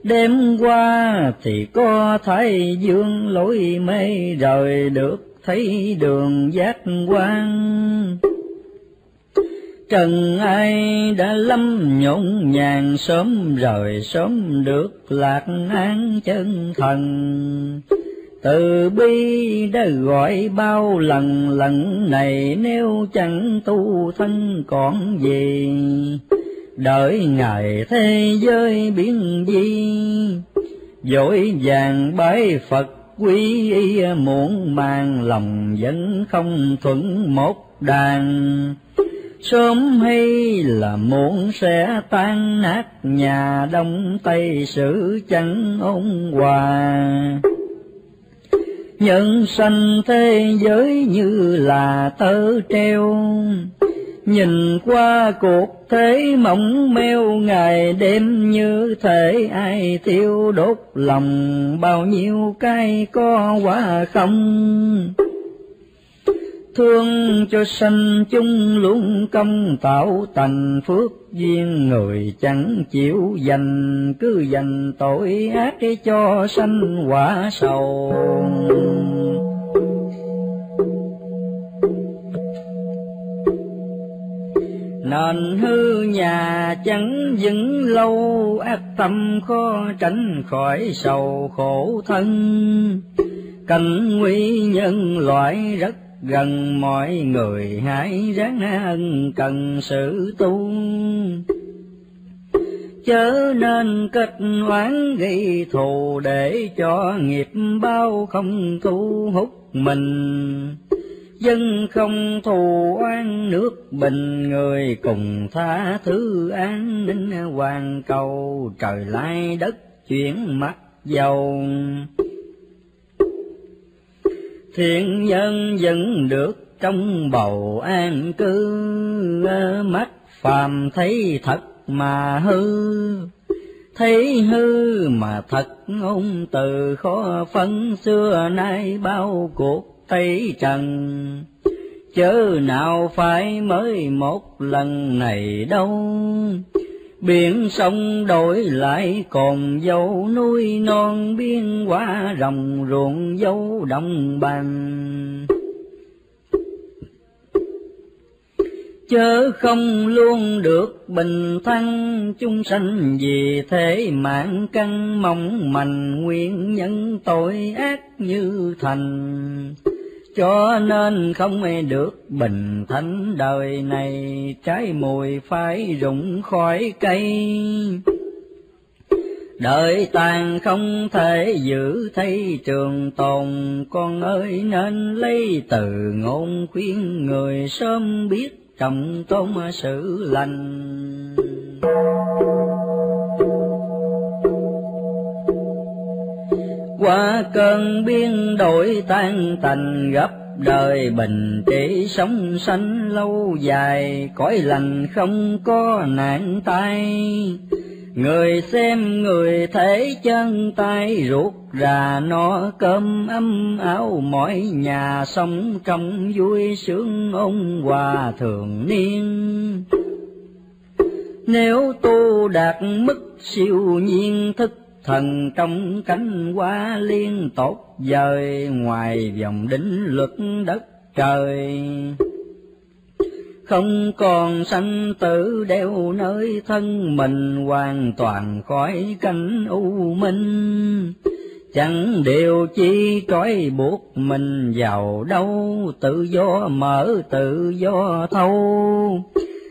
Đêm qua thì có thấy dương lối mê, rời được thấy đường giác quan. Trần ai đã lâm nhộn nhàng, sớm rời sớm được lạc an chân thần từ bi đã gọi bao lần lần này nếu chẳng tu thân còn gì? Đợi ngày thế giới biến di, dội vàng bái phật quý y muộn mang lòng vẫn không thuận một đàn. Sớm hay là muộn sẽ tan nát, nhà đông tây sử chẳng ôn hòa nhân sanh thế giới như là tơ treo. Nhìn qua cuộc thế mộng meo, ngày đêm như thể ai thiêu đốt lòng, bao nhiêu cái có quả không? Thương cho sanh chung luôn công tạo thành phước duyên người chẳng chịu dành, cứ dành tội ác để cho sanh quả sầu. Nền hư nhà chẳng vững lâu, ác tâm khó tránh khỏi sầu khổ thân. Cảnh nguy nhân loại rất gần mọi người hãy ráng ân cần sự tu. Chớ nên kết oán gây thù để cho nghiệp bao không thu hút mình. Dân không thù oan nước bình, người cùng tha thứ an ninh hoàng cầu. Trời lai đất chuyển mắt dầu thiện nhân vẫn được trong bầu an cư. Mắt phàm thấy thật mà hư. Thấy hư mà thật ngôn từ khó phân xưa nay bao cuộc tây trần. Chớ nào phải mới một lần này đâu biển sông đổi lại, còn dâu núi non biên qua rồng ruộng dấu đồng bằng. Chớ không luôn được bình thăng chung sanh vì thế mạng căn mong mành nguyên nhân tội ác như thành cho nên không ai được bình thánh đời này. Trái mùi phải rụng khỏi cây. Đời tàn không thể giữ thấy trường tồn. Con ơi, nên lấy từ ngôn khuyên người sớm biết trọng tôn sự lành. Qua cơn biên đổi tan tành, gấp đời bình trị sống sanh lâu dài. Cõi lành không có nạn tai. Người xem người thấy chân tay, ruột rà no cơm ấm áo. Mọi nhà sống trong vui sướng ông hòa thường niên. Nếu tu đạt mức siêu nhiên, thức thần trong cánh hoa liên tốt dời ngoài vòng đỉnh luật đất trời. Không còn sanh tử đeo nơi thân mình, hoàn toàn khỏi cánh u minh. Chẳng điều chi trói buộc mình vào đâu, tự do mở tự do thâu.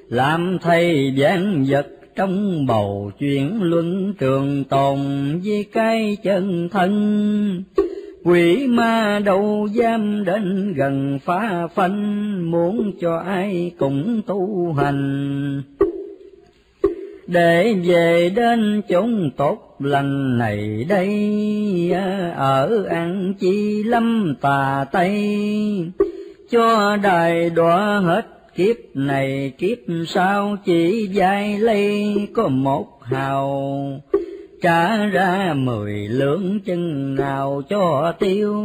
Làm thầy giảng vật trong bầu chuyện luân trường tồn với cái chân thân. Quỷ ma đâu dám đến gần phá phanh, muốn cho ai cũng tu hành. Để về đến chốn tốt lành này đây, ở ăn chi lâm tà tây, cho đài đọa hết kiếp này kiếp sau chỉ dai lây có một hào. Trả ra mười lượng chân nào cho tiêu.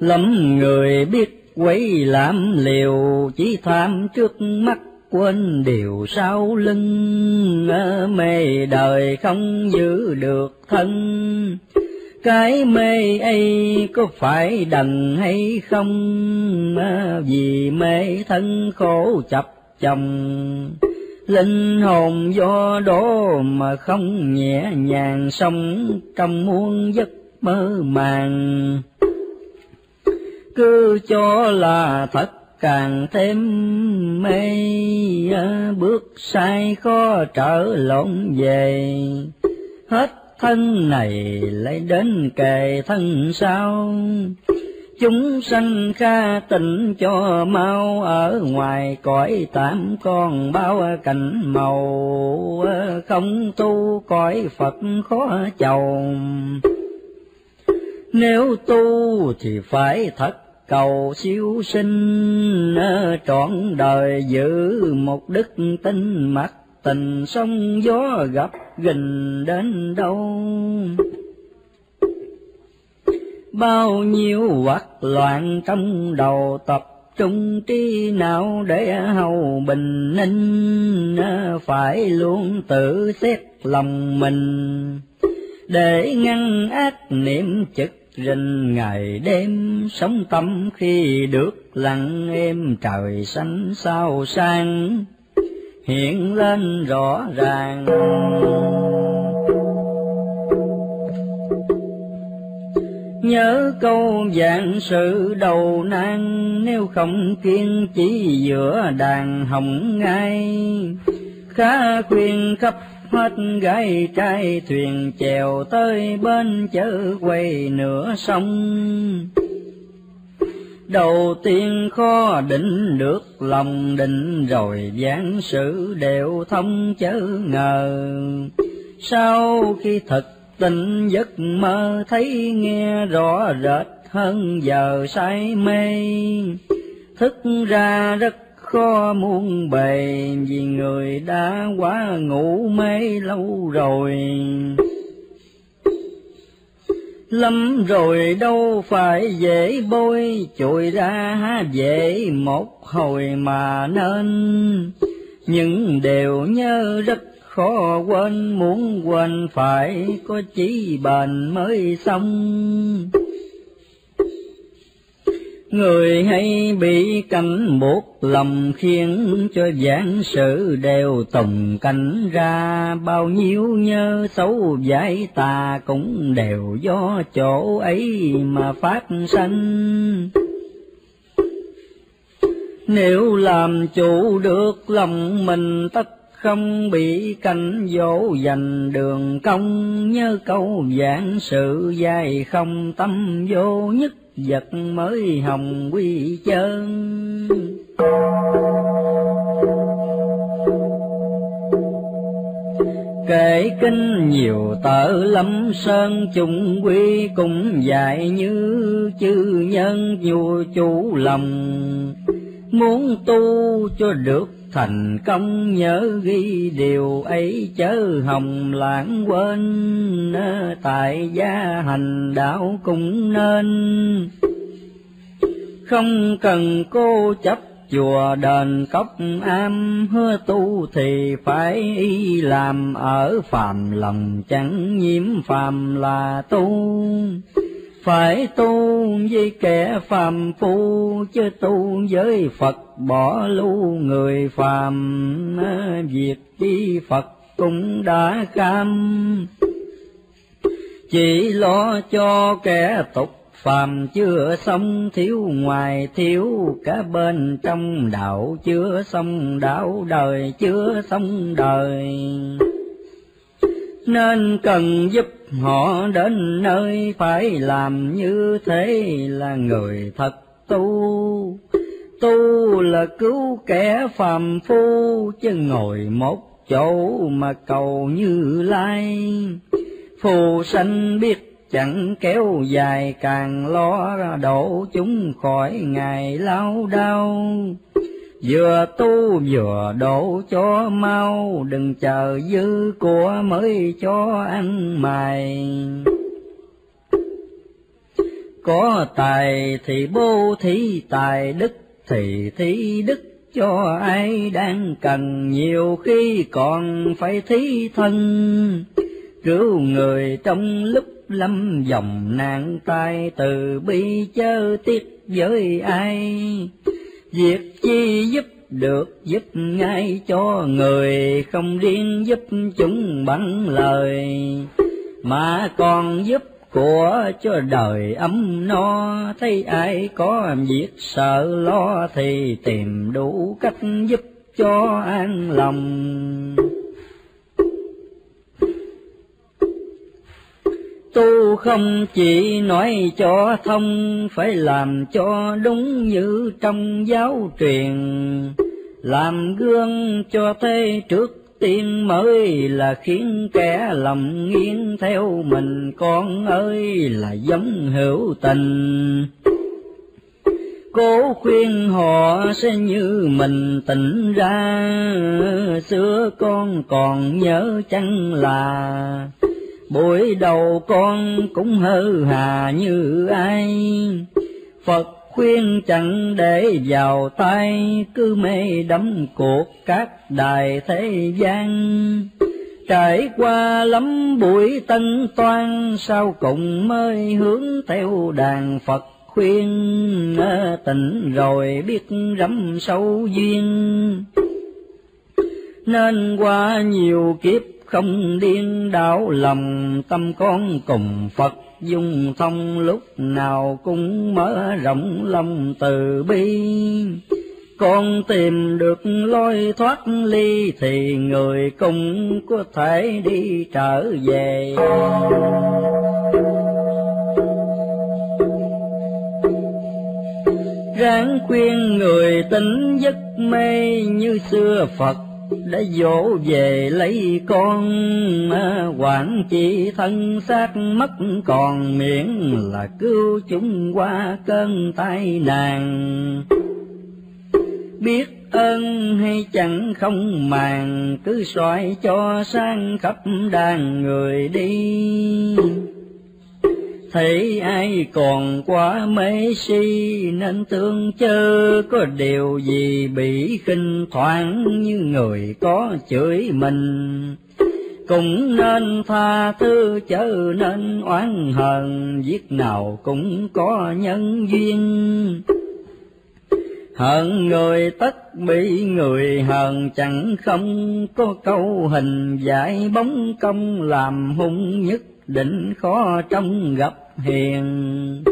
Lắm người biết quấy làm liều, chỉ tham trước mắt quên điều sau lưng. Mê đời không giữ được thân cái mê ấy có phải đành hay không? Vì mê thân khổ chập chồng, linh hồn do đó mà không nhẹ nhàng sống trong muôn giấc mơ màng. Cứ cho là thật càng thêm mê, bước sai khó trở lộn về. Hết thân này lại đến kề thân sau. Chúng sanh kha tịnh cho mau, ở ngoài cõi tạm con bao cảnh màu. Không tu cõi phật khó chầu nếu tu thì phải thật cầu siêu sinh, trọn đời giữ một đức tinh mắt tình sông gió gặp gình đến đâu? Bao nhiêu hoặc loạn trong đầu tập trung trí não để hầu bình ninh, phải luôn tự xét lòng mình. Để ngăn ác niệm chực rình, ngày đêm sống tâm khi được lặng êm trời xanh sao sang hiện lên rõ ràng. Nhớ câu dạng sự đầu nan, nếu không kiên chỉ giữa đàn hồng ngay khá khuyên khắp hết gái trai, thuyền chèo tới bên chớ quay nửa sông đầu tiên khó định được lòng định rồi giảng sự đều thông chớ ngờ. Sau khi thực tình giấc mơ thấy nghe rõ rệt hơn giờ say mê, thức ra rất khó muôn bề vì người đã quá ngủ mê lâu rồi lắm rồi đâu phải dễ bôi chùi ra dễ một hồi mà nên. Những đều nhớ rất khó quên, muốn quên phải có chí bền mới xong người hay bị cảnh buộc lòng khiến cho giảng sự đều tùng cảnh ra. Bao nhiêu nhớ xấu giải tà cũng đều do chỗ ấy mà phát sanh. Nếu làm chủ được lòng mình, tất không bị cảnh dỗ dành đường công nhớ câu giảng sự dài không tâm vô nhất vật mới hồng quy chân. Kể kinh nhiều tở lâm sơn chung quy cũng dạy như chư nhân nhu chủ lòng muốn tu cho được thành công, nhớ ghi điều ấy chớ hồng lãng quên. Tại gia hành đạo cũng nên. Không cần cô chấp chùa đền cốc am, hứa tu thì phải y làm ở phàm lòng, chẳng nhiễm phàm là tu phải tu với kẻ phàm phu, chứ tu với Phật bỏ lưu người phàm. Việc chi Phật cũng đã cam. Chỉ lo cho kẻ tục phàm chưa xong, thiếu ngoài thiếu cả bên trong đạo chưa xong, đạo đời chưa xong đời. Nên cần giúp họ đến nơi phải làm như thế là người thật tu. Tu là cứu kẻ phàm phu, chứ ngồi một chỗ mà cầu như lai. Phù sanh biết chẳng kéo dài, càng lo đổ chúng khỏi ngày lao đau vừa tu vừa đổ cho mau, đừng chờ dư của mới cho ăn mày có tài thì bố thí, tài đức thì thí đức, cho ai đang cần nhiều khi còn phải thí thân. Cứu người trong lúc lâm dòng nạn tai, từ bi chớ tiếc với ai việc chi giúp được giúp ngay cho người, không riêng giúp chúng bằng lời, mà còn giúp của cho đời ấm no. Thấy ai có việc sợ lo thì tìm đủ cách giúp cho an lòng. Tu không chỉ nói cho thông, phải làm cho đúng như trong giáo truyền. Làm gương cho thế trước tiên mới là khiến kẻ lòng nghiêng theo mình con ơi, là giống hữu tình. Cố khuyên họ sẽ như mình tỉnh ra, xưa con còn nhớ chăng là buổi đầu con cũng hơ hà như ai. Phật khuyên chẳng để vào tay, cứ mê đắm cuộc các đài thế gian. Trải qua lắm buổi tân toan sau cùng mới hướng theo đàn phật khuyên. Tỉnh rồi biết rắm sâu duyên. Nên qua nhiều kiếp không điên đảo, lòng tâm con cùng Phật dung thông lúc nào cũng mở rộng lòng từ bi. Con tìm được lối thoát ly thì người cũng có thể đi trở về. Ráng khuyên người tỉnh giấc mê như xưa Phật đã dỗ về lấy con quản chỉ thân xác mất còn miễn là cứu chúng qua cơn tai nạn. Biết ơn hay chẳng không màng, cứ soi cho sang khắp đàn người đi thấy ai còn quá mê si, nên tương chớ có điều gì bị khinh thoảng như người có chửi mình. Cũng nên tha thứ chớ nên oán hờn, giết nào cũng có nhân duyên. Hận người tất bị người hờn, chẳng không có câu hình giải bóng công làm hung nhất định khó trong gặp hiền.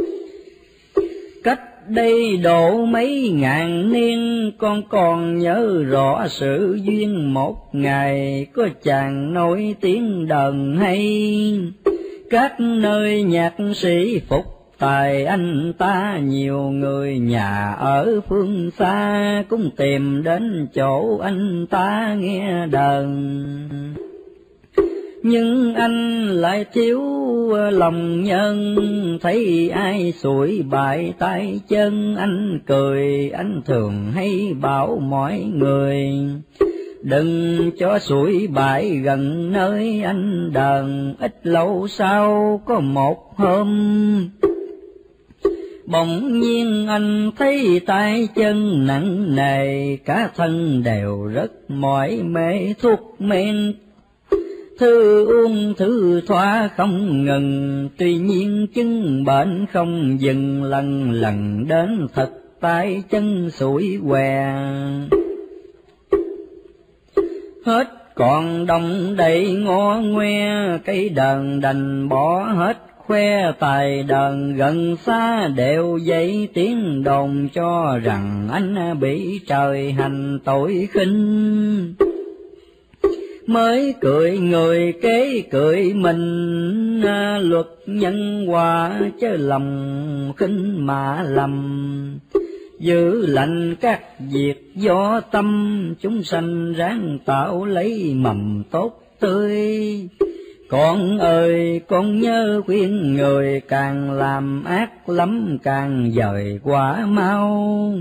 Cách đây độ mấy ngàn niên, con còn nhớ rõ sự duyên một ngày. Có chàng nổi tiếng đần hay, các nơi nhạc sĩ phục tài anh ta. Nhiều người nhà ở phương xa cũng tìm đến chỗ anh ta nghe đờn nhưng anh lại thiếu lòng nhân, thấy ai sủi bại tay chân. Anh cười, anh thường hay bảo mọi người, đừng cho sủi bại gần nơi anh đờn ít lâu sau có một hôm, bỗng nhiên anh thấy tay chân nặng nề, cả thân đều rất mỏi mê thuốc men thư uống thư thoa không ngừng. Tuy nhiên chứng bệnh không dừng, lần lần đến thật tay chân sủi què. Hết còn đông đầy ngó ngoe, cây đờn đành bỏ hết khoe. Tài đờn gần xa đều dậy tiếng đồn cho rằng anh bị trời hành tội khinh mới cười người kế cười mình. À, luật nhân hòa chớ lòng khinh mà lầm. Giữ lành các việc do tâm, chúng sanh ráng tạo lấy mầm tốt tươi. Con ơi, con nhớ khuyên người, càng làm ác lắm càng dời quả mau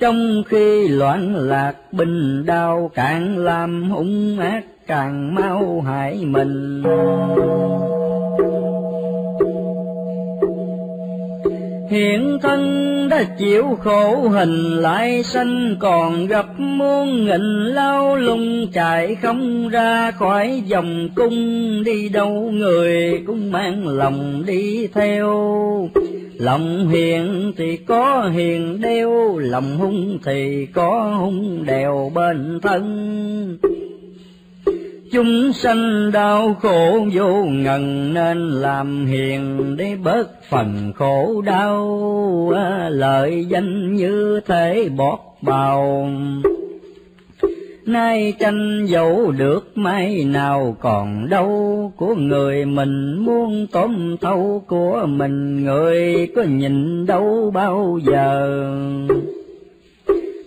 trong khi loạn lạc bình đau càng làm hung ác càng mau hại mình. Hiện thân đã chịu khổ hình, lại sanh còn gặp muôn nghìn lao lung. Chạy không ra khỏi dòng cung, đi đâu người cũng mang lòng đi theo. Lòng hiền thì có hiền đeo, lòng hung thì có hung đèo bên thân chúng sanh đau khổ vô ngần nên làm hiền để bớt phần khổ đau. À, lợi danh như thế bọt bào. Nay tranh dẫu được mai nào còn đâu. Của người mình muốn tóm thâu của mình người có nhìn đâu bao giờ.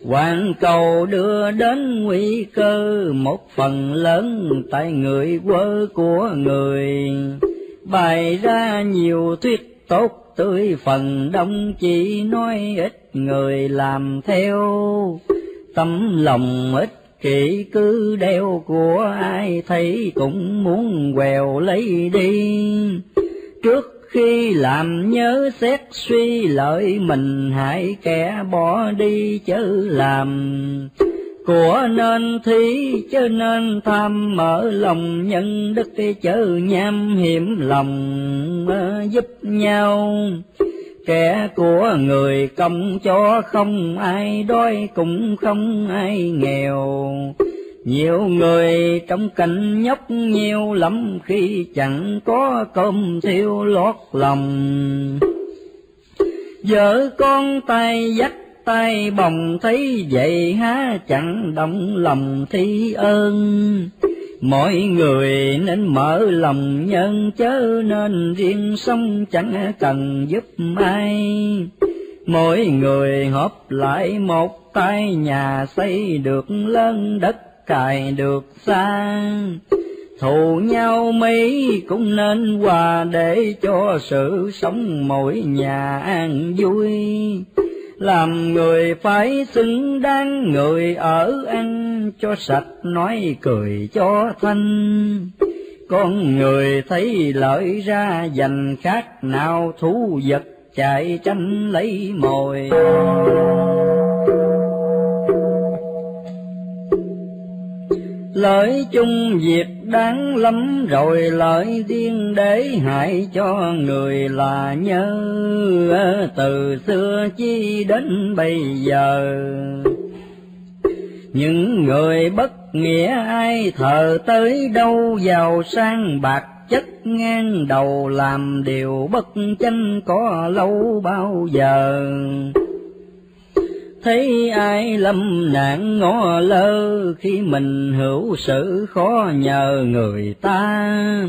Hoàn cầu đưa đến nguy cơ một phần lớn tại người quơ của người, bày ra nhiều thuyết tốt tươi phần đông chỉ nói ít người làm theo, tâm lòng ít kỷ cứ đeo của ai thấy cũng muốn quèo lấy đi. Trước khi làm nhớ xét suy lợi mình, hãy kẻ bỏ đi chớ làm. Của nên thí chớ nên tham, mở lòng nhân đức chớ nham hiểm lòng giúp nhau. Kẻ của người công cho không, ai đói cũng không, ai nghèo nhiều người trong cảnh nhóc nhiều lắm khi chẳng có cơm thiêu lót lòng. Vợ con tay dắt tay bồng thấy vậy há chẳng động lòng thi ơn. Mọi người nên mở lòng nhân chớ nên riêng sống chẳng cần giúp ai. Mỗi người hợp lại một tay nhà xây được lớn đất cài được xa thù nhau mấy cũng nên hòa để cho sự sống mỗi nhà an vui. Làm người phải xứng đáng người ở ăn, cho sạch nói cười cho thanh. Con người thấy lợi ra dành khác nào, thú vật chạy tranh lấy mồi. Lợi chung việc đáng lắm, rồi lợi điên để hại cho người là nhớ. Từ xưa chi đến bây giờ, những người bất nghĩa ai thờ tới đâu giàu sang bạc chất ngang đầu làm điều bất chánh có lâu bao giờ thấy ai lâm nạn ngó lơ khi mình hữu sự khó nhờ người ta?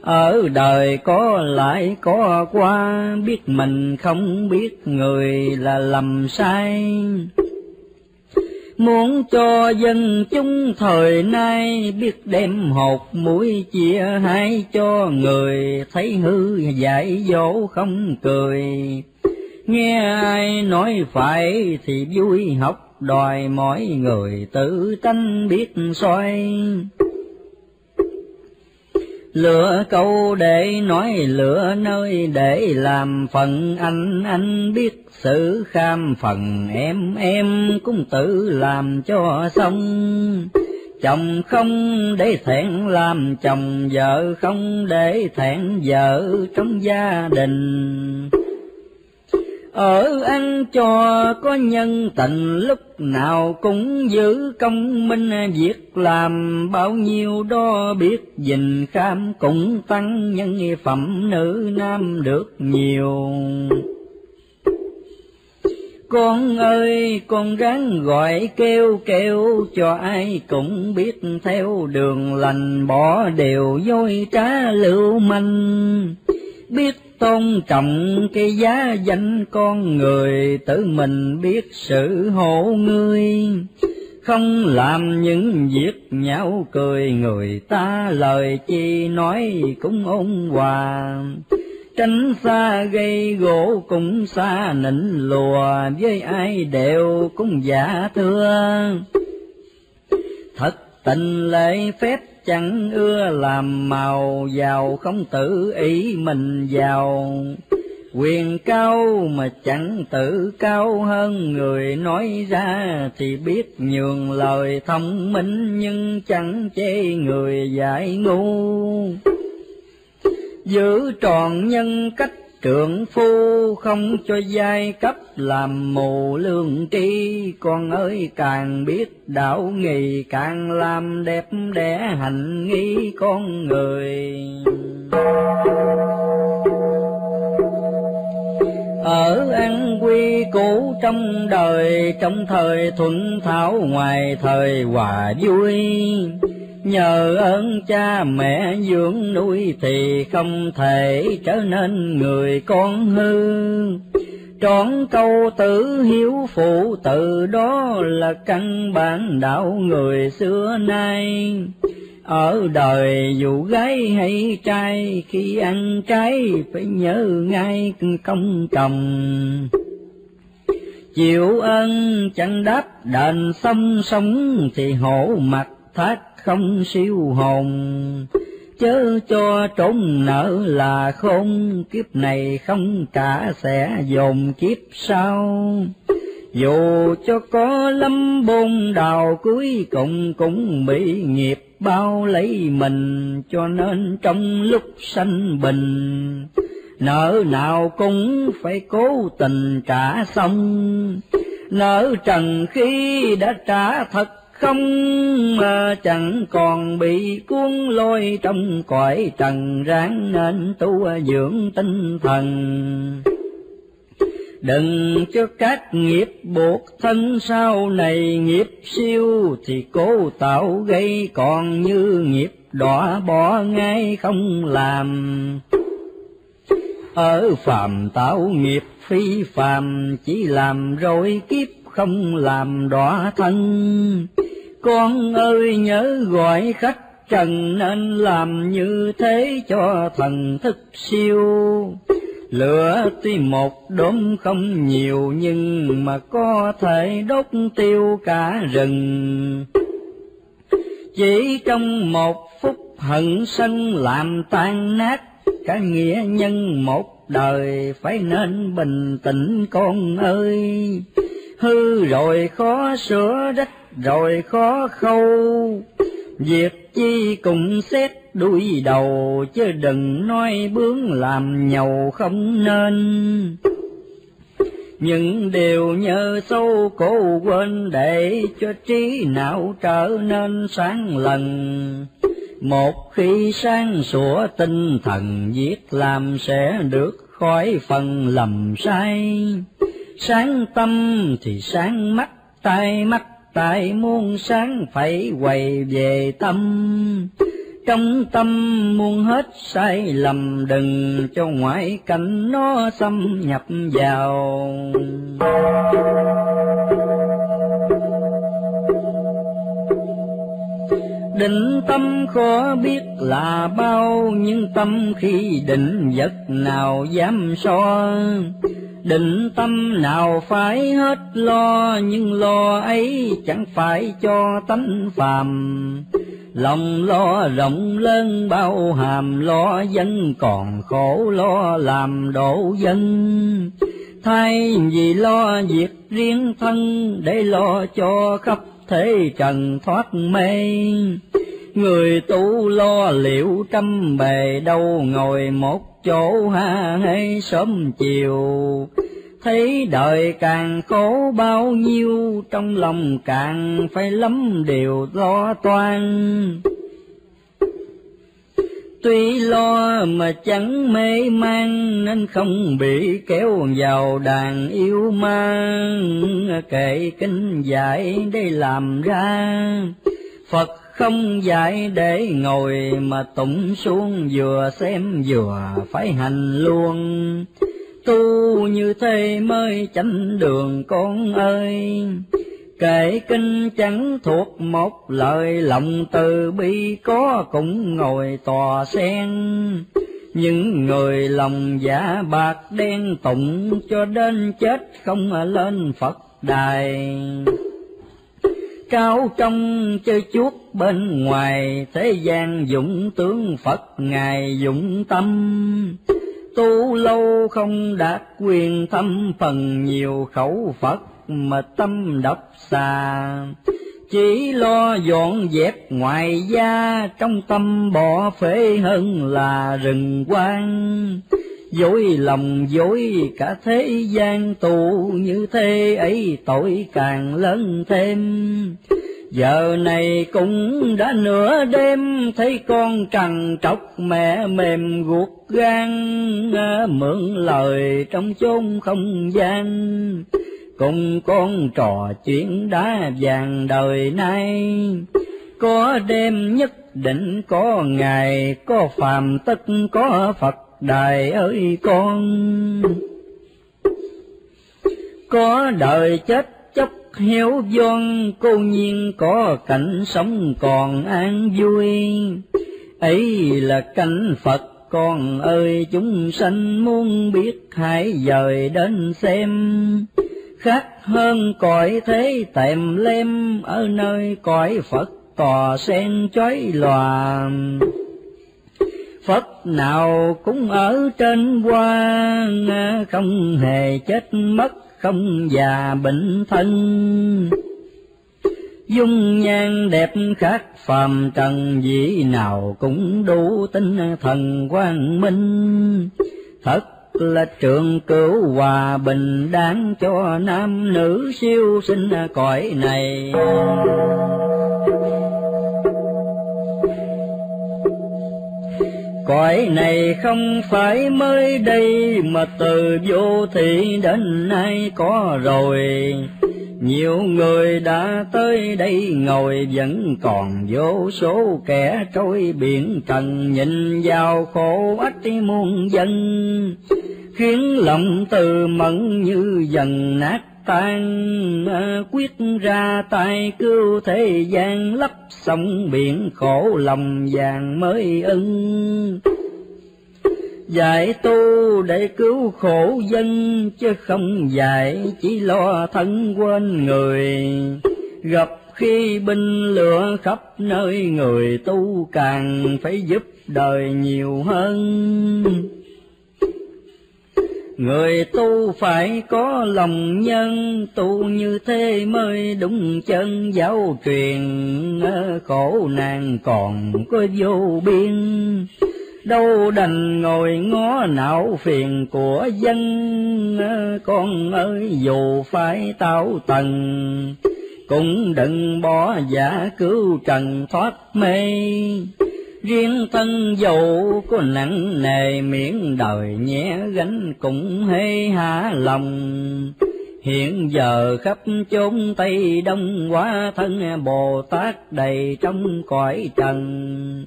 Ở đời có lại có qua, biết mình không biết người là lầm sai. Muốn cho dân chúng thời nay biết đem hột mũi chia hai cho người, thấy hư dạy dỗ không cười nghe ai nói phải thì vui học đòi mỗi người tự tánh biết soi. Lựa câu để nói, lựa nơi để làm phần, anh anh biết sự kham phần, em em cũng tự làm cho xong. Chồng không để thẹn làm chồng, vợ không để thẹn vợ trong gia đình ở ăn cho có nhân tình, lúc nào cũng giữ công minh. Việc làm bao nhiêu đó biết dình kham cũng tăng nhân phẩm. Nữ nam được nhiều. Con ơi, con ráng gọi kêu kêu, cho ai cũng biết theo đường lành. Bỏ đều dối trá lưu manh. Biết tôn trọng cái giá danh con người, tự mình biết sự hộ ngươi. Không làm những việc nhau cười, người ta lời chi nói cũng ôn hòa. Tránh xa gây gỗ cũng xa nịnh lùa, với ai đều cũng giả thưa. Thật tình lễ phép chẳng ưa làm màu giàu, không tự ý mình giàu. Quyền cao mà chẳng tự cao hơn người, nói ra thì biết nhường lời thông minh, nhưng chẳng chê người dạy ngu. Giữ tròn nhân cách trượng phu không cho giai cấp làm mù lương tri. Con ơi, càng biết đạo nghề, càng làm đẹp đẽ hành nghi con người. Ở an quy cũ trong đời, trong thời thuận thảo, ngoài thời hòa vui nhờ ơn cha mẹ dưỡng nuôi thì không thể trở nên người con hư. Trọn câu tử hiếu phụ tự đó là căn bản đạo người xưa nay. Ở đời dù gái hay trai, khi ăn trái phải nhớ ngay công chồng chịu ơn chẳng đáp đền xong sống thì hổ mặt thác không siêu hồn. Chớ cho trốn nợ là khôn, kiếp này không trả sẽ dồn kiếp sau. Dù cho có lâm bôn đào, cuối cùng cũng bị nghiệp bao lấy mình, cho nên trong lúc sanh bình, nợ nào cũng phải cố tình trả xong. Nợ trần khi đã trả thật không mà chẳng còn bị cuốn lôi trong cõi trần ráng nên tu dưỡng tinh thần. Đừng cho các nghiệp buộc thân sau này nghiệp siêu thì cố tạo gây còn như nghiệp đọa bỏ ngay không làm. Ở phàm tạo nghiệp phi phàm chỉ làm rồi kiếp không làm đọa thân. Con ơi, nhớ gọi khách trần nên làm như thế cho thần thức siêu. Lửa tuy một đốm không nhiều, nhưng mà có thể đốt tiêu cả rừng. Chỉ trong một phút hận sân làm tan nát, cả nghĩa nhân một đời phải nên bình tĩnh con ơi hư rồi khó sửa rách, rồi khó khâu. Việc chi cùng xét đuôi đầu, chứ đừng nói bướng làm nhầu không nên. Những điều nhớ sâu cố quên để cho trí não trở nên sáng lần. Một khi sáng sủa, tinh thần viết làm sẽ được khỏi phần lầm sai sáng tâm thì sáng mắt, tai mắt, tai muôn sáng phải quay về tâm. Trong tâm muôn hết sai lầm, đừng cho ngoại cảnh nó xâm nhập vào. Định tâm khó biết là bao, nhưng tâm khi định vật nào dám so định tâm nào phải hết lo, nhưng lo ấy chẳng phải cho tánh phàm. Lòng lo rộng lớn bao hàm, lo dân còn khổ, lo làm đổ dân. Thay vì lo việc riêng thân, để lo cho khắp thế trần thoát mê. Người tu lo liệu trăm bề, đâu ngồi một chỗ ha hay sớm chiều. Thấy đời càng khổ bao nhiêu, trong lòng càng phải lắm điều lo toan. Tuy lo mà chẳng mê man nên không bị kéo vào đàn yêu ma kệ kinh dạy để làm ra, phật không dạy để ngồi mà tụng xuống vừa xem vừa phải hành luôn tu như thế mới chánh đường con ơi. Kể kinh chẳng thuộc một lời, lòng từ bi có cũng ngồi tòa sen. Những người lòng giả bạc đen tụng cho đến chết không lên phật đài cao trong chơi chuốt bên ngoài. Thế gian dũng tướng phật, ngài dũng tâm. Tu lâu không đạt quyền thâm phần nhiều khẩu phật mà tâm độc xa chỉ lo dọn dẹp ngoài gia, trong tâm bỏ phế hơn là rừng quang dối lòng, dối cả thế gian, tù như thế ấy tội càng lớn thêm. Giờ này cũng đã nửa đêm, thấy con trằn trọc mẹ mềm ruột gan mượn lời trong chốn không gian. Cùng con trò chuyện đá vàng đời nay, có đêm nhất định, có ngày, có phàm tất, có phật đời ơi con, có đời chết chốc hiếu vong cô nhiên có cảnh sống còn an vui. Ấy là cảnh phật con ơi, chúng sanh muốn biết hãy dời đến xem. Khác hơn cõi thế tèm lem, ở nơi cõi phật tòa sen chói lòa Phật nào cũng ở trên quan, không hề chết mất, không già bệnh thân. Dung nhan đẹp khác phàm trần dĩ nào cũng đủ tinh thần quang minh. Thật là trường cửu hòa bình đáng cho nam nữ siêu sinh cõi này. Cõi này không phải mới đây mà từ vô thị đến nay có rồi. Nhiều người đã tới đây ngồi vẫn còn vô số kẻ trôi biển trần nhìn vào khổ ách muôn dân. Khiến lòng từ mẫn như dần nát tan quyết ra tay cứu thế gian, lấp sông biển khổ lòng vàng mới ưng. Dạy tu để cứu khổ dân, chứ không dạy chỉ lo thân quên người. Gặp khi binh lửa khắp nơi, người tu càng phải giúp đời nhiều hơn. Người tu phải có lòng nhân, tu như thế mới đúng chân. Giáo truyền, ờ, khổ nạn còn có vô biên. Đâu đành ngồi ngó não phiền của dân, ờ, con ơi dù phải tạo tầng, cũng đừng bỏ giả cứu trần thoát mê riêng thân dầu có nặng nề miệng đời nhẹ gánh cũng hê hạ lòng. Hiện giờ khắp chốn tây đông quá thân bồ tát đầy trong cõi trần.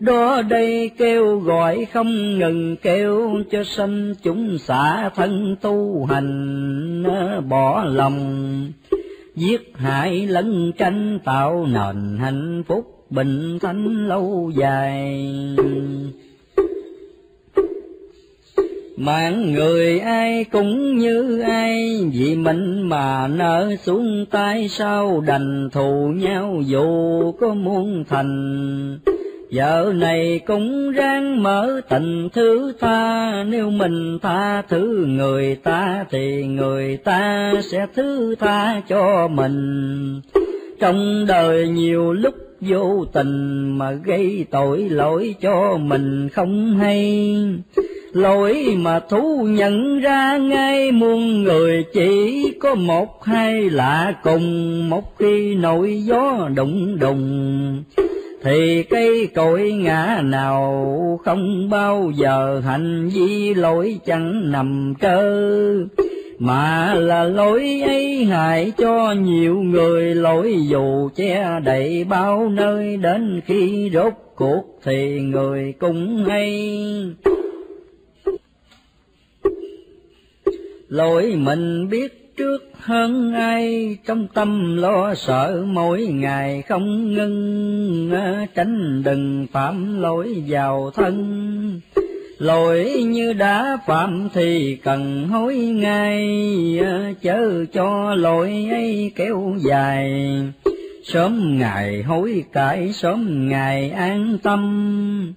Đó đây kêu gọi không ngừng kêu cho sanh chúng xả thân tu hành, bỏ lòng. Giết hại lẫn tranh tạo nền hạnh phúc bình thanh lâu dài. Mạng người ai cũng như ai, vì mình mà nợ xuống tay sao đành thù nhau dù có muôn thành. Vợ này cũng ráng mở tình thứ tha, nếu mình tha thứ người ta thì người ta sẽ thứ tha cho mình. Trong đời nhiều lúc vô tình mà gây tội lỗi cho mình không hay. Lỗi mà thú nhận ra ngay muôn người chỉ có một hai lạ cùng một khi nổi gió đụng đùng. Thì cây cội ngã nào không bao giờ hành vi lỗi chẳng nằm trơ mà là lỗi ấy hại cho nhiều người, lỗi dù che đậy bao nơi. Đến khi rốt cuộc thì người cũng hay. Lỗi mình biết trước hơn ai, trong tâm lo sợ mỗi ngày không ngưng. Tránh đừng phạm lỗi vào thân lỗi như đã phạm thì cần hối ngay à, chớ cho lỗi ấy kéo dài. Sớm ngày hối cải, sớm ngày an tâm.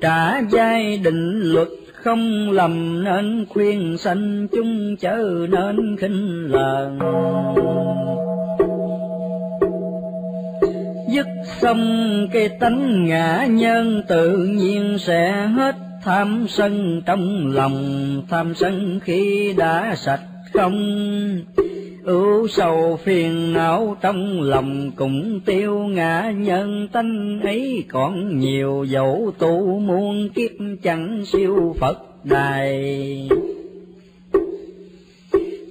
Trả giai định luật không lầm, nên khuyên sanh chung chớ nên khinh lờn. Dứt xong cái tánh ngã nhân, tự nhiên sẽ hết tham sân trong lòng, tham sân khi đã sạch không. Ưu sầu phiền não trong lòng cũng tiêu ngã, nhân tánh ấy còn nhiều dẫu tu muôn kiếp chẳng siêu phật đài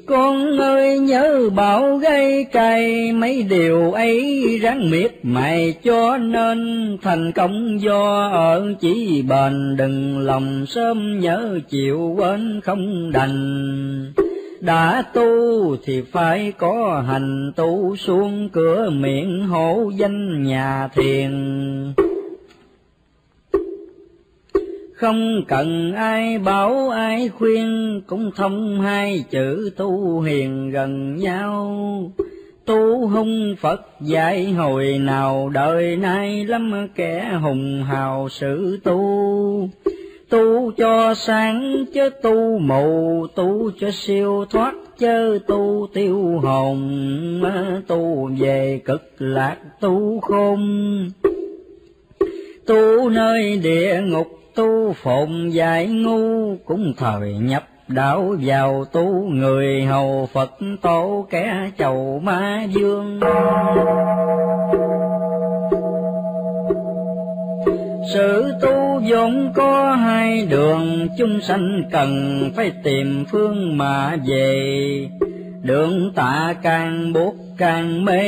con ơi, nhớ bảo gây cay, mấy điều ấy ráng miệt mày cho nên thành công do ở chỉ bền. Đừng lòng sớm nhớ chịu quên không đành. Đã tu thì phải có hành, tu xuống cửa miệng hổ danh nhà thiền không cần ai bảo, ai khuyên, cũng thông hai chữ tu hiền gần nhau. Tu hung phật dạy hồi nào đời nay, lắm kẻ hùng hào sự tu. Tu cho sáng chứ tu mù, tu cho siêu thoát chớ tu tiêu hồn. Tu về cực lạc tu khôn. Tu nơi địa ngục tu phụng dạy ngu cũng thời nhập đạo vào tu người hầu Phật tổ kẻ chầu ma dương. Sự tu vốn có hai đường, chung sanh cần phải tìm phương mà về. Đường tạ càng buộc càng mê,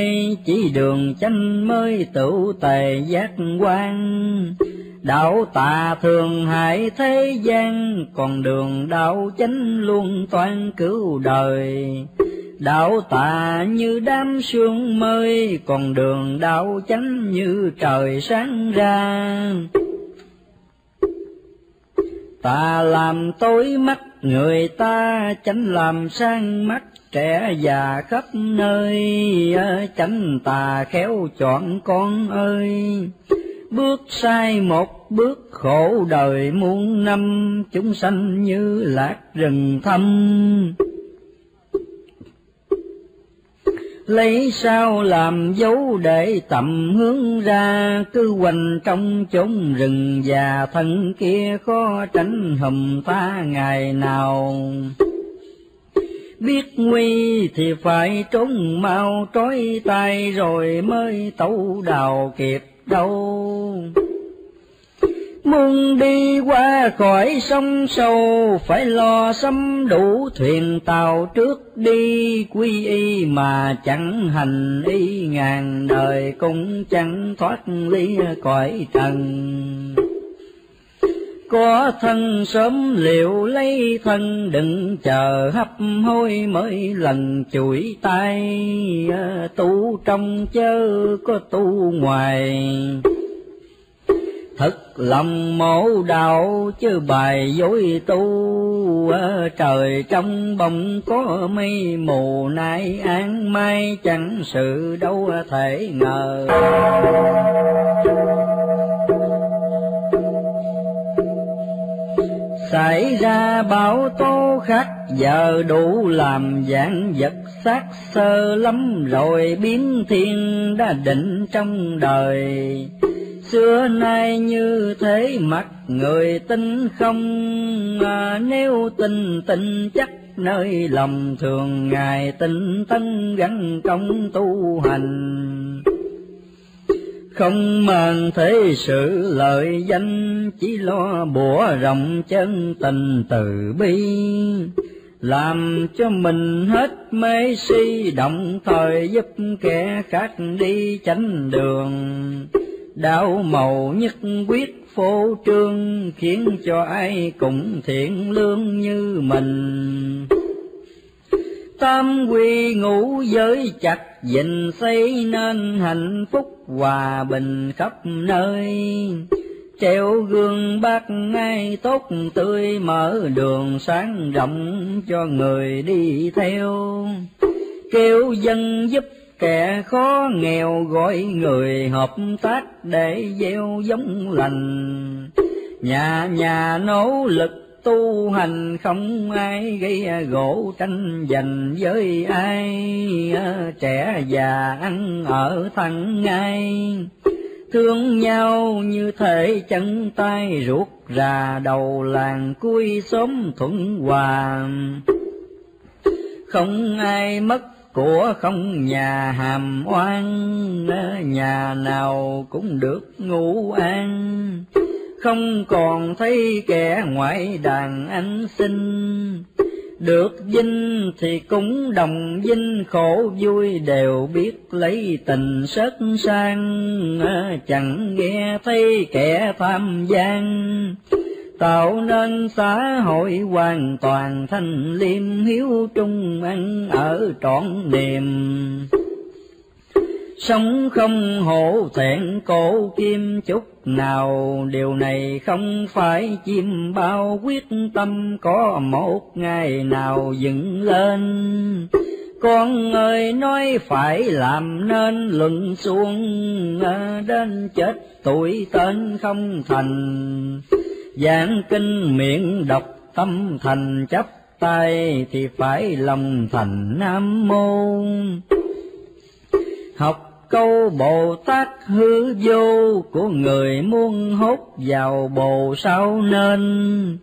chỉ đường chánh mới tự tề giác quan đạo tà thường hại thế gian, còn đường đạo chánh luôn toan cứu đời. Đạo tà như đám sương mây, còn đường đạo chánh như trời sáng ra. Tà làm tối mắt, người ta chánh làm sang mắt, trẻ già khắp nơi, chánh tà khéo chọn con ơi bước sai một bước khổ đời muôn năm, chúng sanh như lạc rừng thâm. Lấy sao làm dấu để tầm hướng ra, cứ quanh trong chốn rừng già thân kia khó tránh hầm ta ngày nào. Biết nguy thì phải trốn mau, trói tay rồi mới tẩu đào kịp đâu Muốn đi qua khỏi sông sâu, phải lo sắm đủ thuyền tàu trước đi, quy y mà chẳng hành y ngàn đời cũng chẳng thoát ly cõi trần. Có thân sớm liệu lấy thân đừng chờ hấp hôi mới lần chuỗi tay, à, tu trong chớ có tu ngoài. Thật lòng mổ đạo chứ bài dối tu. À, trời trong bóng có mây mù nay an mai chẳng sự đâu thể ngờ. Xảy ra bão tố khác giờ đủ làm dạng vật xác sơ lắm rồi biến thiên đã định trong đời. Xưa nay như thế mặt người tin không à, nếu tin tin chắc nơi lòng thường ngài tinh tấn gắn công tu hành không màng thế sự lợi danh, chỉ lo bủa rộng chân tình từ bi. Làm cho mình hết mê si, động thời giúp kẻ khác đi chánh đường. Đạo màu nhất quyết phô trương, khiến cho ai cũng thiện lương như mình tam quy ngũ giới chặt dình xây nên hạnh phúc hòa bình khắp nơi. Treo gương bác ngay tốt tươi, mở đường sáng rộng cho người đi theo. Kêu dân giúp kẻ khó nghèo, gọi người hợp tác để gieo giống lành. Nhà nhà nỗ lực tu hành không ai gây à, gỗ tranh giành với ai à, trẻ già ăn ở thăng ngay thương nhau như thể chân tay ruột ra đầu làng cuối xóm thuận hòa. Không ai mất của không nhà hàm oan à, nhà nào cũng được ngủ an không còn thấy kẻ ngoại đàn anh sinh. Được vinh thì cũng đồng vinh, khổ vui đều biết lấy tình sất sang. Ờ, chẳng nghe thấy kẻ tham gian. Tạo nên xã hội hoàn toàn thanh liêm, hiếu trung ăn ở trọn niềm sống không hổ thẹn cổ kim chút nào. Điều này không phải chim bao quyết tâm có một ngày nào dựng lên. Con ơi, nói phải làm nên luận xuống đến chết tuổi tên không thành. Giảng kinh miệng đọc tâm thành chấp tay thì phải lòng thành nam môn học câu bồ tát hư vô của người muốn hốt vào bồ sao nên.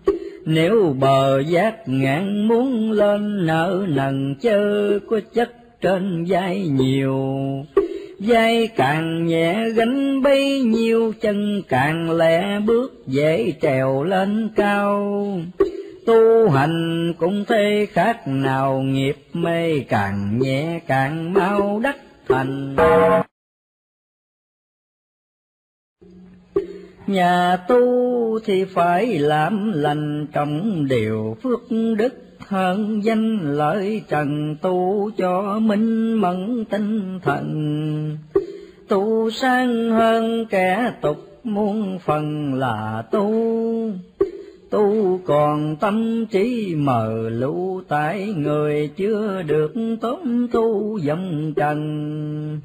Nếu bờ giác ngạn muốn lên nợ nần chớ có chất trên vai nhiều. Vai càng nhẹ gánh bấy nhiêu, chân càng lẹ bước dễ trèo lên cao. Tu hành cũng thế, khác nào nghiệp mê càng nhẹ càng mau đắc thành nhà tu thì phải làm lành trọng điều phước đức hơn danh lợi trần tu cho minh mẫn tinh thần. Tu sang hơn kẻ tục muôn phần là tu tu còn tâm trí mờ lũ tại người chưa được tốt tu dòng trần.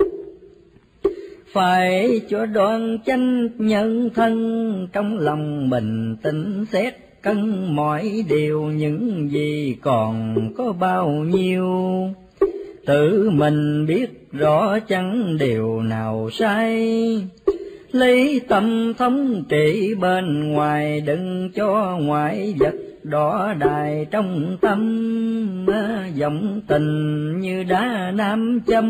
Phải cho đoan chánh nhân thân, trong lòng bình tĩnh xét cân mọi điều, những gì còn có bao nhiêu. Tự mình biết rõ chẳng điều nào sai lấy tâm thống trị bên ngoài, đừng cho ngoại vật đỏ đài trong tâm. Giọng tình như đá nam châm,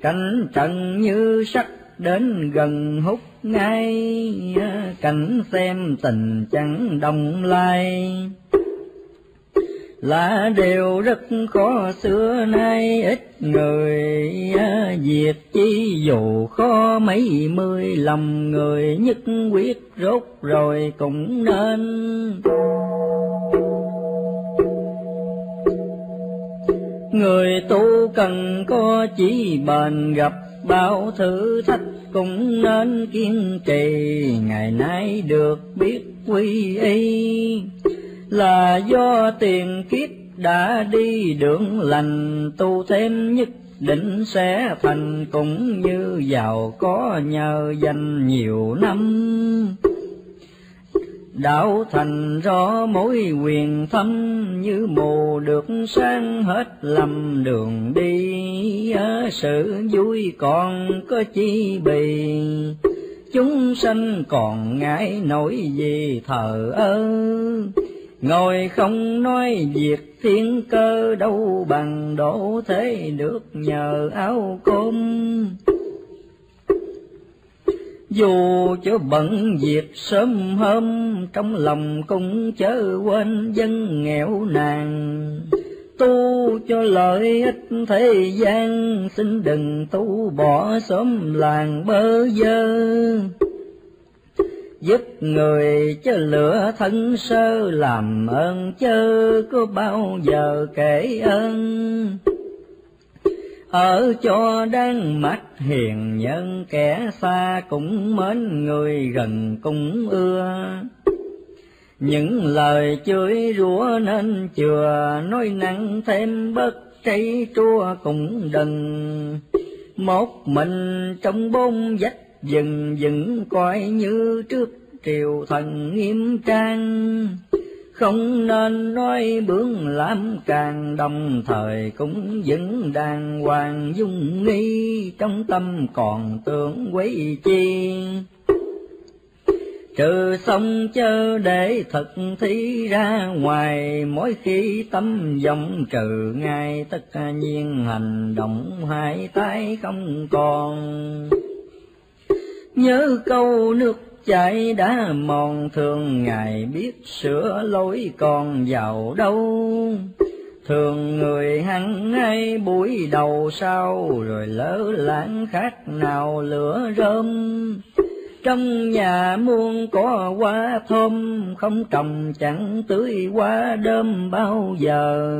cảnh trần như sắc đến gần hút ngay. Cảnh xem tình chẳng đồng lai là điều rất khó xưa nay, ít người à, diệt chi. Dù khó mấy mươi lầm người, nhất quyết rốt rồi cũng nên. Người tu cần có chỉ bền, gặp bao thử thách cũng nên kiên trì. Ngày nay được biết quy y là do tiền kiếp đã đi đường lành, tu thêm nhất định sẽ thành cũng như giàu có nhờ danh nhiều năm. Đạo thành rõ mối quyền thâm, như mù được sáng hết lầm đường đi. Ở sự vui còn có chi bì. Chúng sanh còn ngại nổi gì thờ ơ ngồi không nói việc thiên cơ đâu bằng đổ thế được nhờ áo cơm. Dù cho bận việc sớm hôm, trong lòng cũng chớ quên dân nghèo nàn. Tu cho lợi ích thế gian, xin đừng tu bỏ xóm làng bơ vơ giúp người cho lửa thân sơ, làm ơn chớ có bao giờ kể ơn. Ở cho đang mắt hiền nhân, kẻ xa cũng mến người gần cũng ưa. Những lời chửi rủa nên chừa, nói nặng thêm bất cây trua cũng đừng. Một mình trong bốn vách dừng dừng coi như trước triều thần nghiêm trang. Không nên nói bướng làm càng đồng thời cũng vẫn đàng hoàng dung nghi, trong tâm còn tưởng quấy chi trừ xong chớ để thực thi ra, ngoài mỗi khi tâm vọng trừ, ngay tất nhiên hành động hai tay không còn nhớ câu nước chảy đã mòn, thường ngày biết sửa lối còn giàu đâu. Thường người hăng ngay buổi đầu sau, rồi lỡ lãng khác nào lửa rơm. Trong nhà muôn có hoa thơm, không trồng chẳng tưới hoa đơm bao giờ.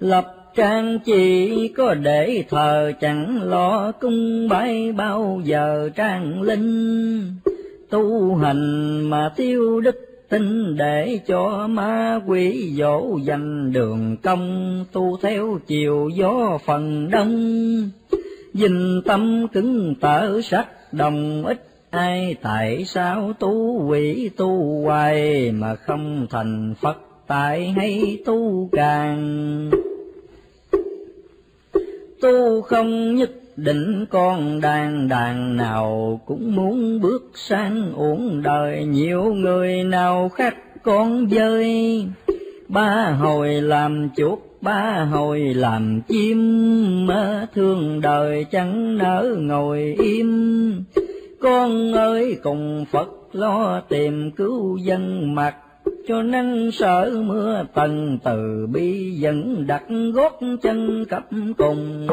Lập trang chỉ có để thờ, chẳng lo cung bái bao giờ. Trang linh tu hành mà tiêu đức tin để cho ma quỷ dỗ dành đường công, tu theo chiều gió phần đông. Dình tâm cứng tở sắc đồng, ít ai tại sao tu quỷ tu hoài mà không thành phật, tại hay tu càng? Tu không nhất định con đàn đàn nào cũng muốn bước sang uổng đời. Nhiều người nào khác con dơi ba hồi làm chuột, ba hồi làm chim. Mơ thương đời chẳng nỡ ngồi im. Con ơi, cùng phật lo tìm cứu dân mặt cho nên sợ mưa tần từ bi dẫn đặt gót chân cấp cùng.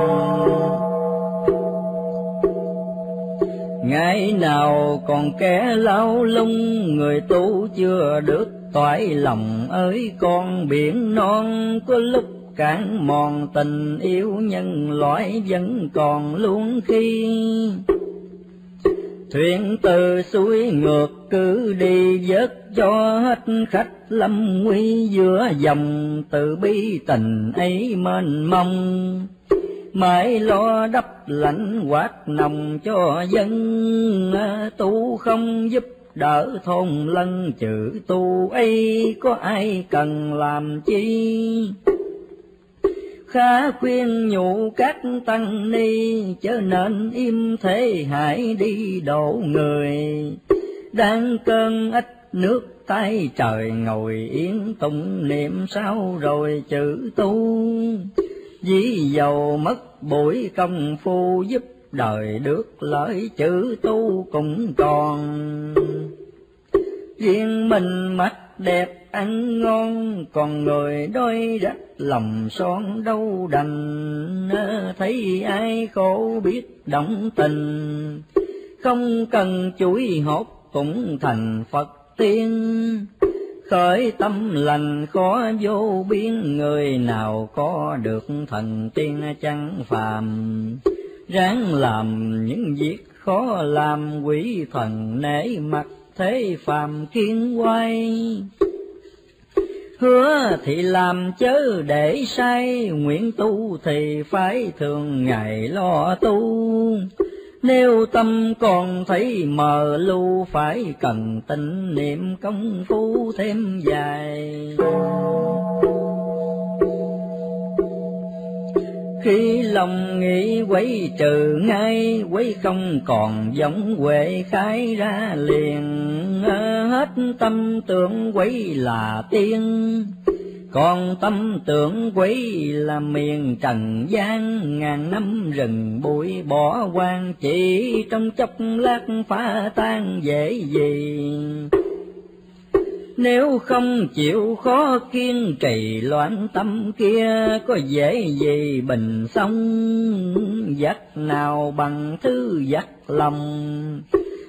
Ngày nào còn kẻ lao lung, người tu chưa được toại lòng ơi, con biển non có lúc cạn mòn tình yêu nhân loại vẫn còn luôn khi. Thuyền từ suối ngược cứ đi vớt cho hết khách lâm nguy, giữa dòng từ bi tình ấy mênh mông. Mãi lo đắp lạnh quát nồng cho dân, tu không giúp đỡ thôn lân chữ tu ấy, có ai cần làm chi? Khá khuyên nhủ các tăng ni, chớ nên im thế, hãy đi độ người. Đang cơn ích nước tay trời ngồi yên tụng niệm sao rồi chữ tu. Dĩ dầu mất buổi công phu giúp đời được lợi chữ tu cũng còn. Riêng mình mắt đẹp ăn ngon, còn người đôi rách lòng son đâu đành. Thấy ai khổ biết động tình, không cần chuỗi hốt cũng thành phật tiên. Khởi tâm lành khó vô biên, người nào có được thần tiên chẳng phàm. Ráng làm những việc khó làm, quỷ thần nể mặt thế phàm kiên quay. Hứa thì làm chớ để say nguyện tu thì phải thường ngày lo tu nếu tâm còn thấy mờ, lưu phải cần tinh niệm công phu thêm dài. Khi lòng nghĩ quấy trừ ngay, quấy không còn giống huệ khai ra liền. Hết tâm tưởng quấy là tiên còn tâm tưởng quý là miền trần gian ngàn năm rừng bụi bỏ quan chỉ trong chốc lát phá tan dễ gì. Nếu không chịu khó kiên trì loạn tâm kia có dễ gì bình sống, giặc nào bằng thứ giặc lòng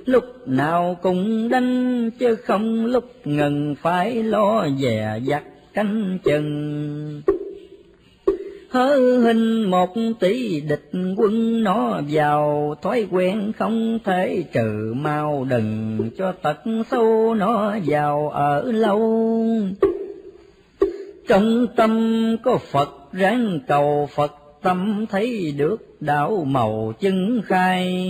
lúc nào cũng đánh chứ không lúc ngừng phải lo dè dặt canh chừng. Hớ hình một tỷ địch quân nó vào, thói quen không thể trừ mau đừng cho tật sâu nó vào ở lâu. Trong tâm có phật ráng cầu, phật tâm thấy được đạo màu chứng khai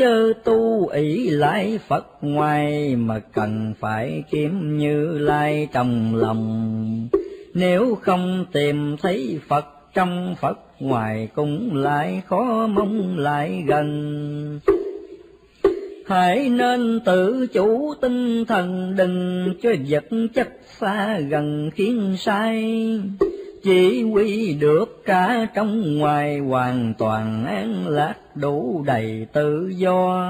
chớ tu ỷ lại Phật ngoài mà cần phải kiếm như lai trong lòng. Nếu không tìm thấy Phật trong Phật ngoài cũng lại khó mong lại gần. Hãy nên tự chủ tinh thần đừng cho vật chất xa gần khiến sai chỉ quy được cả trong ngoài hoàn toàn an lạc đủ đầy tự do.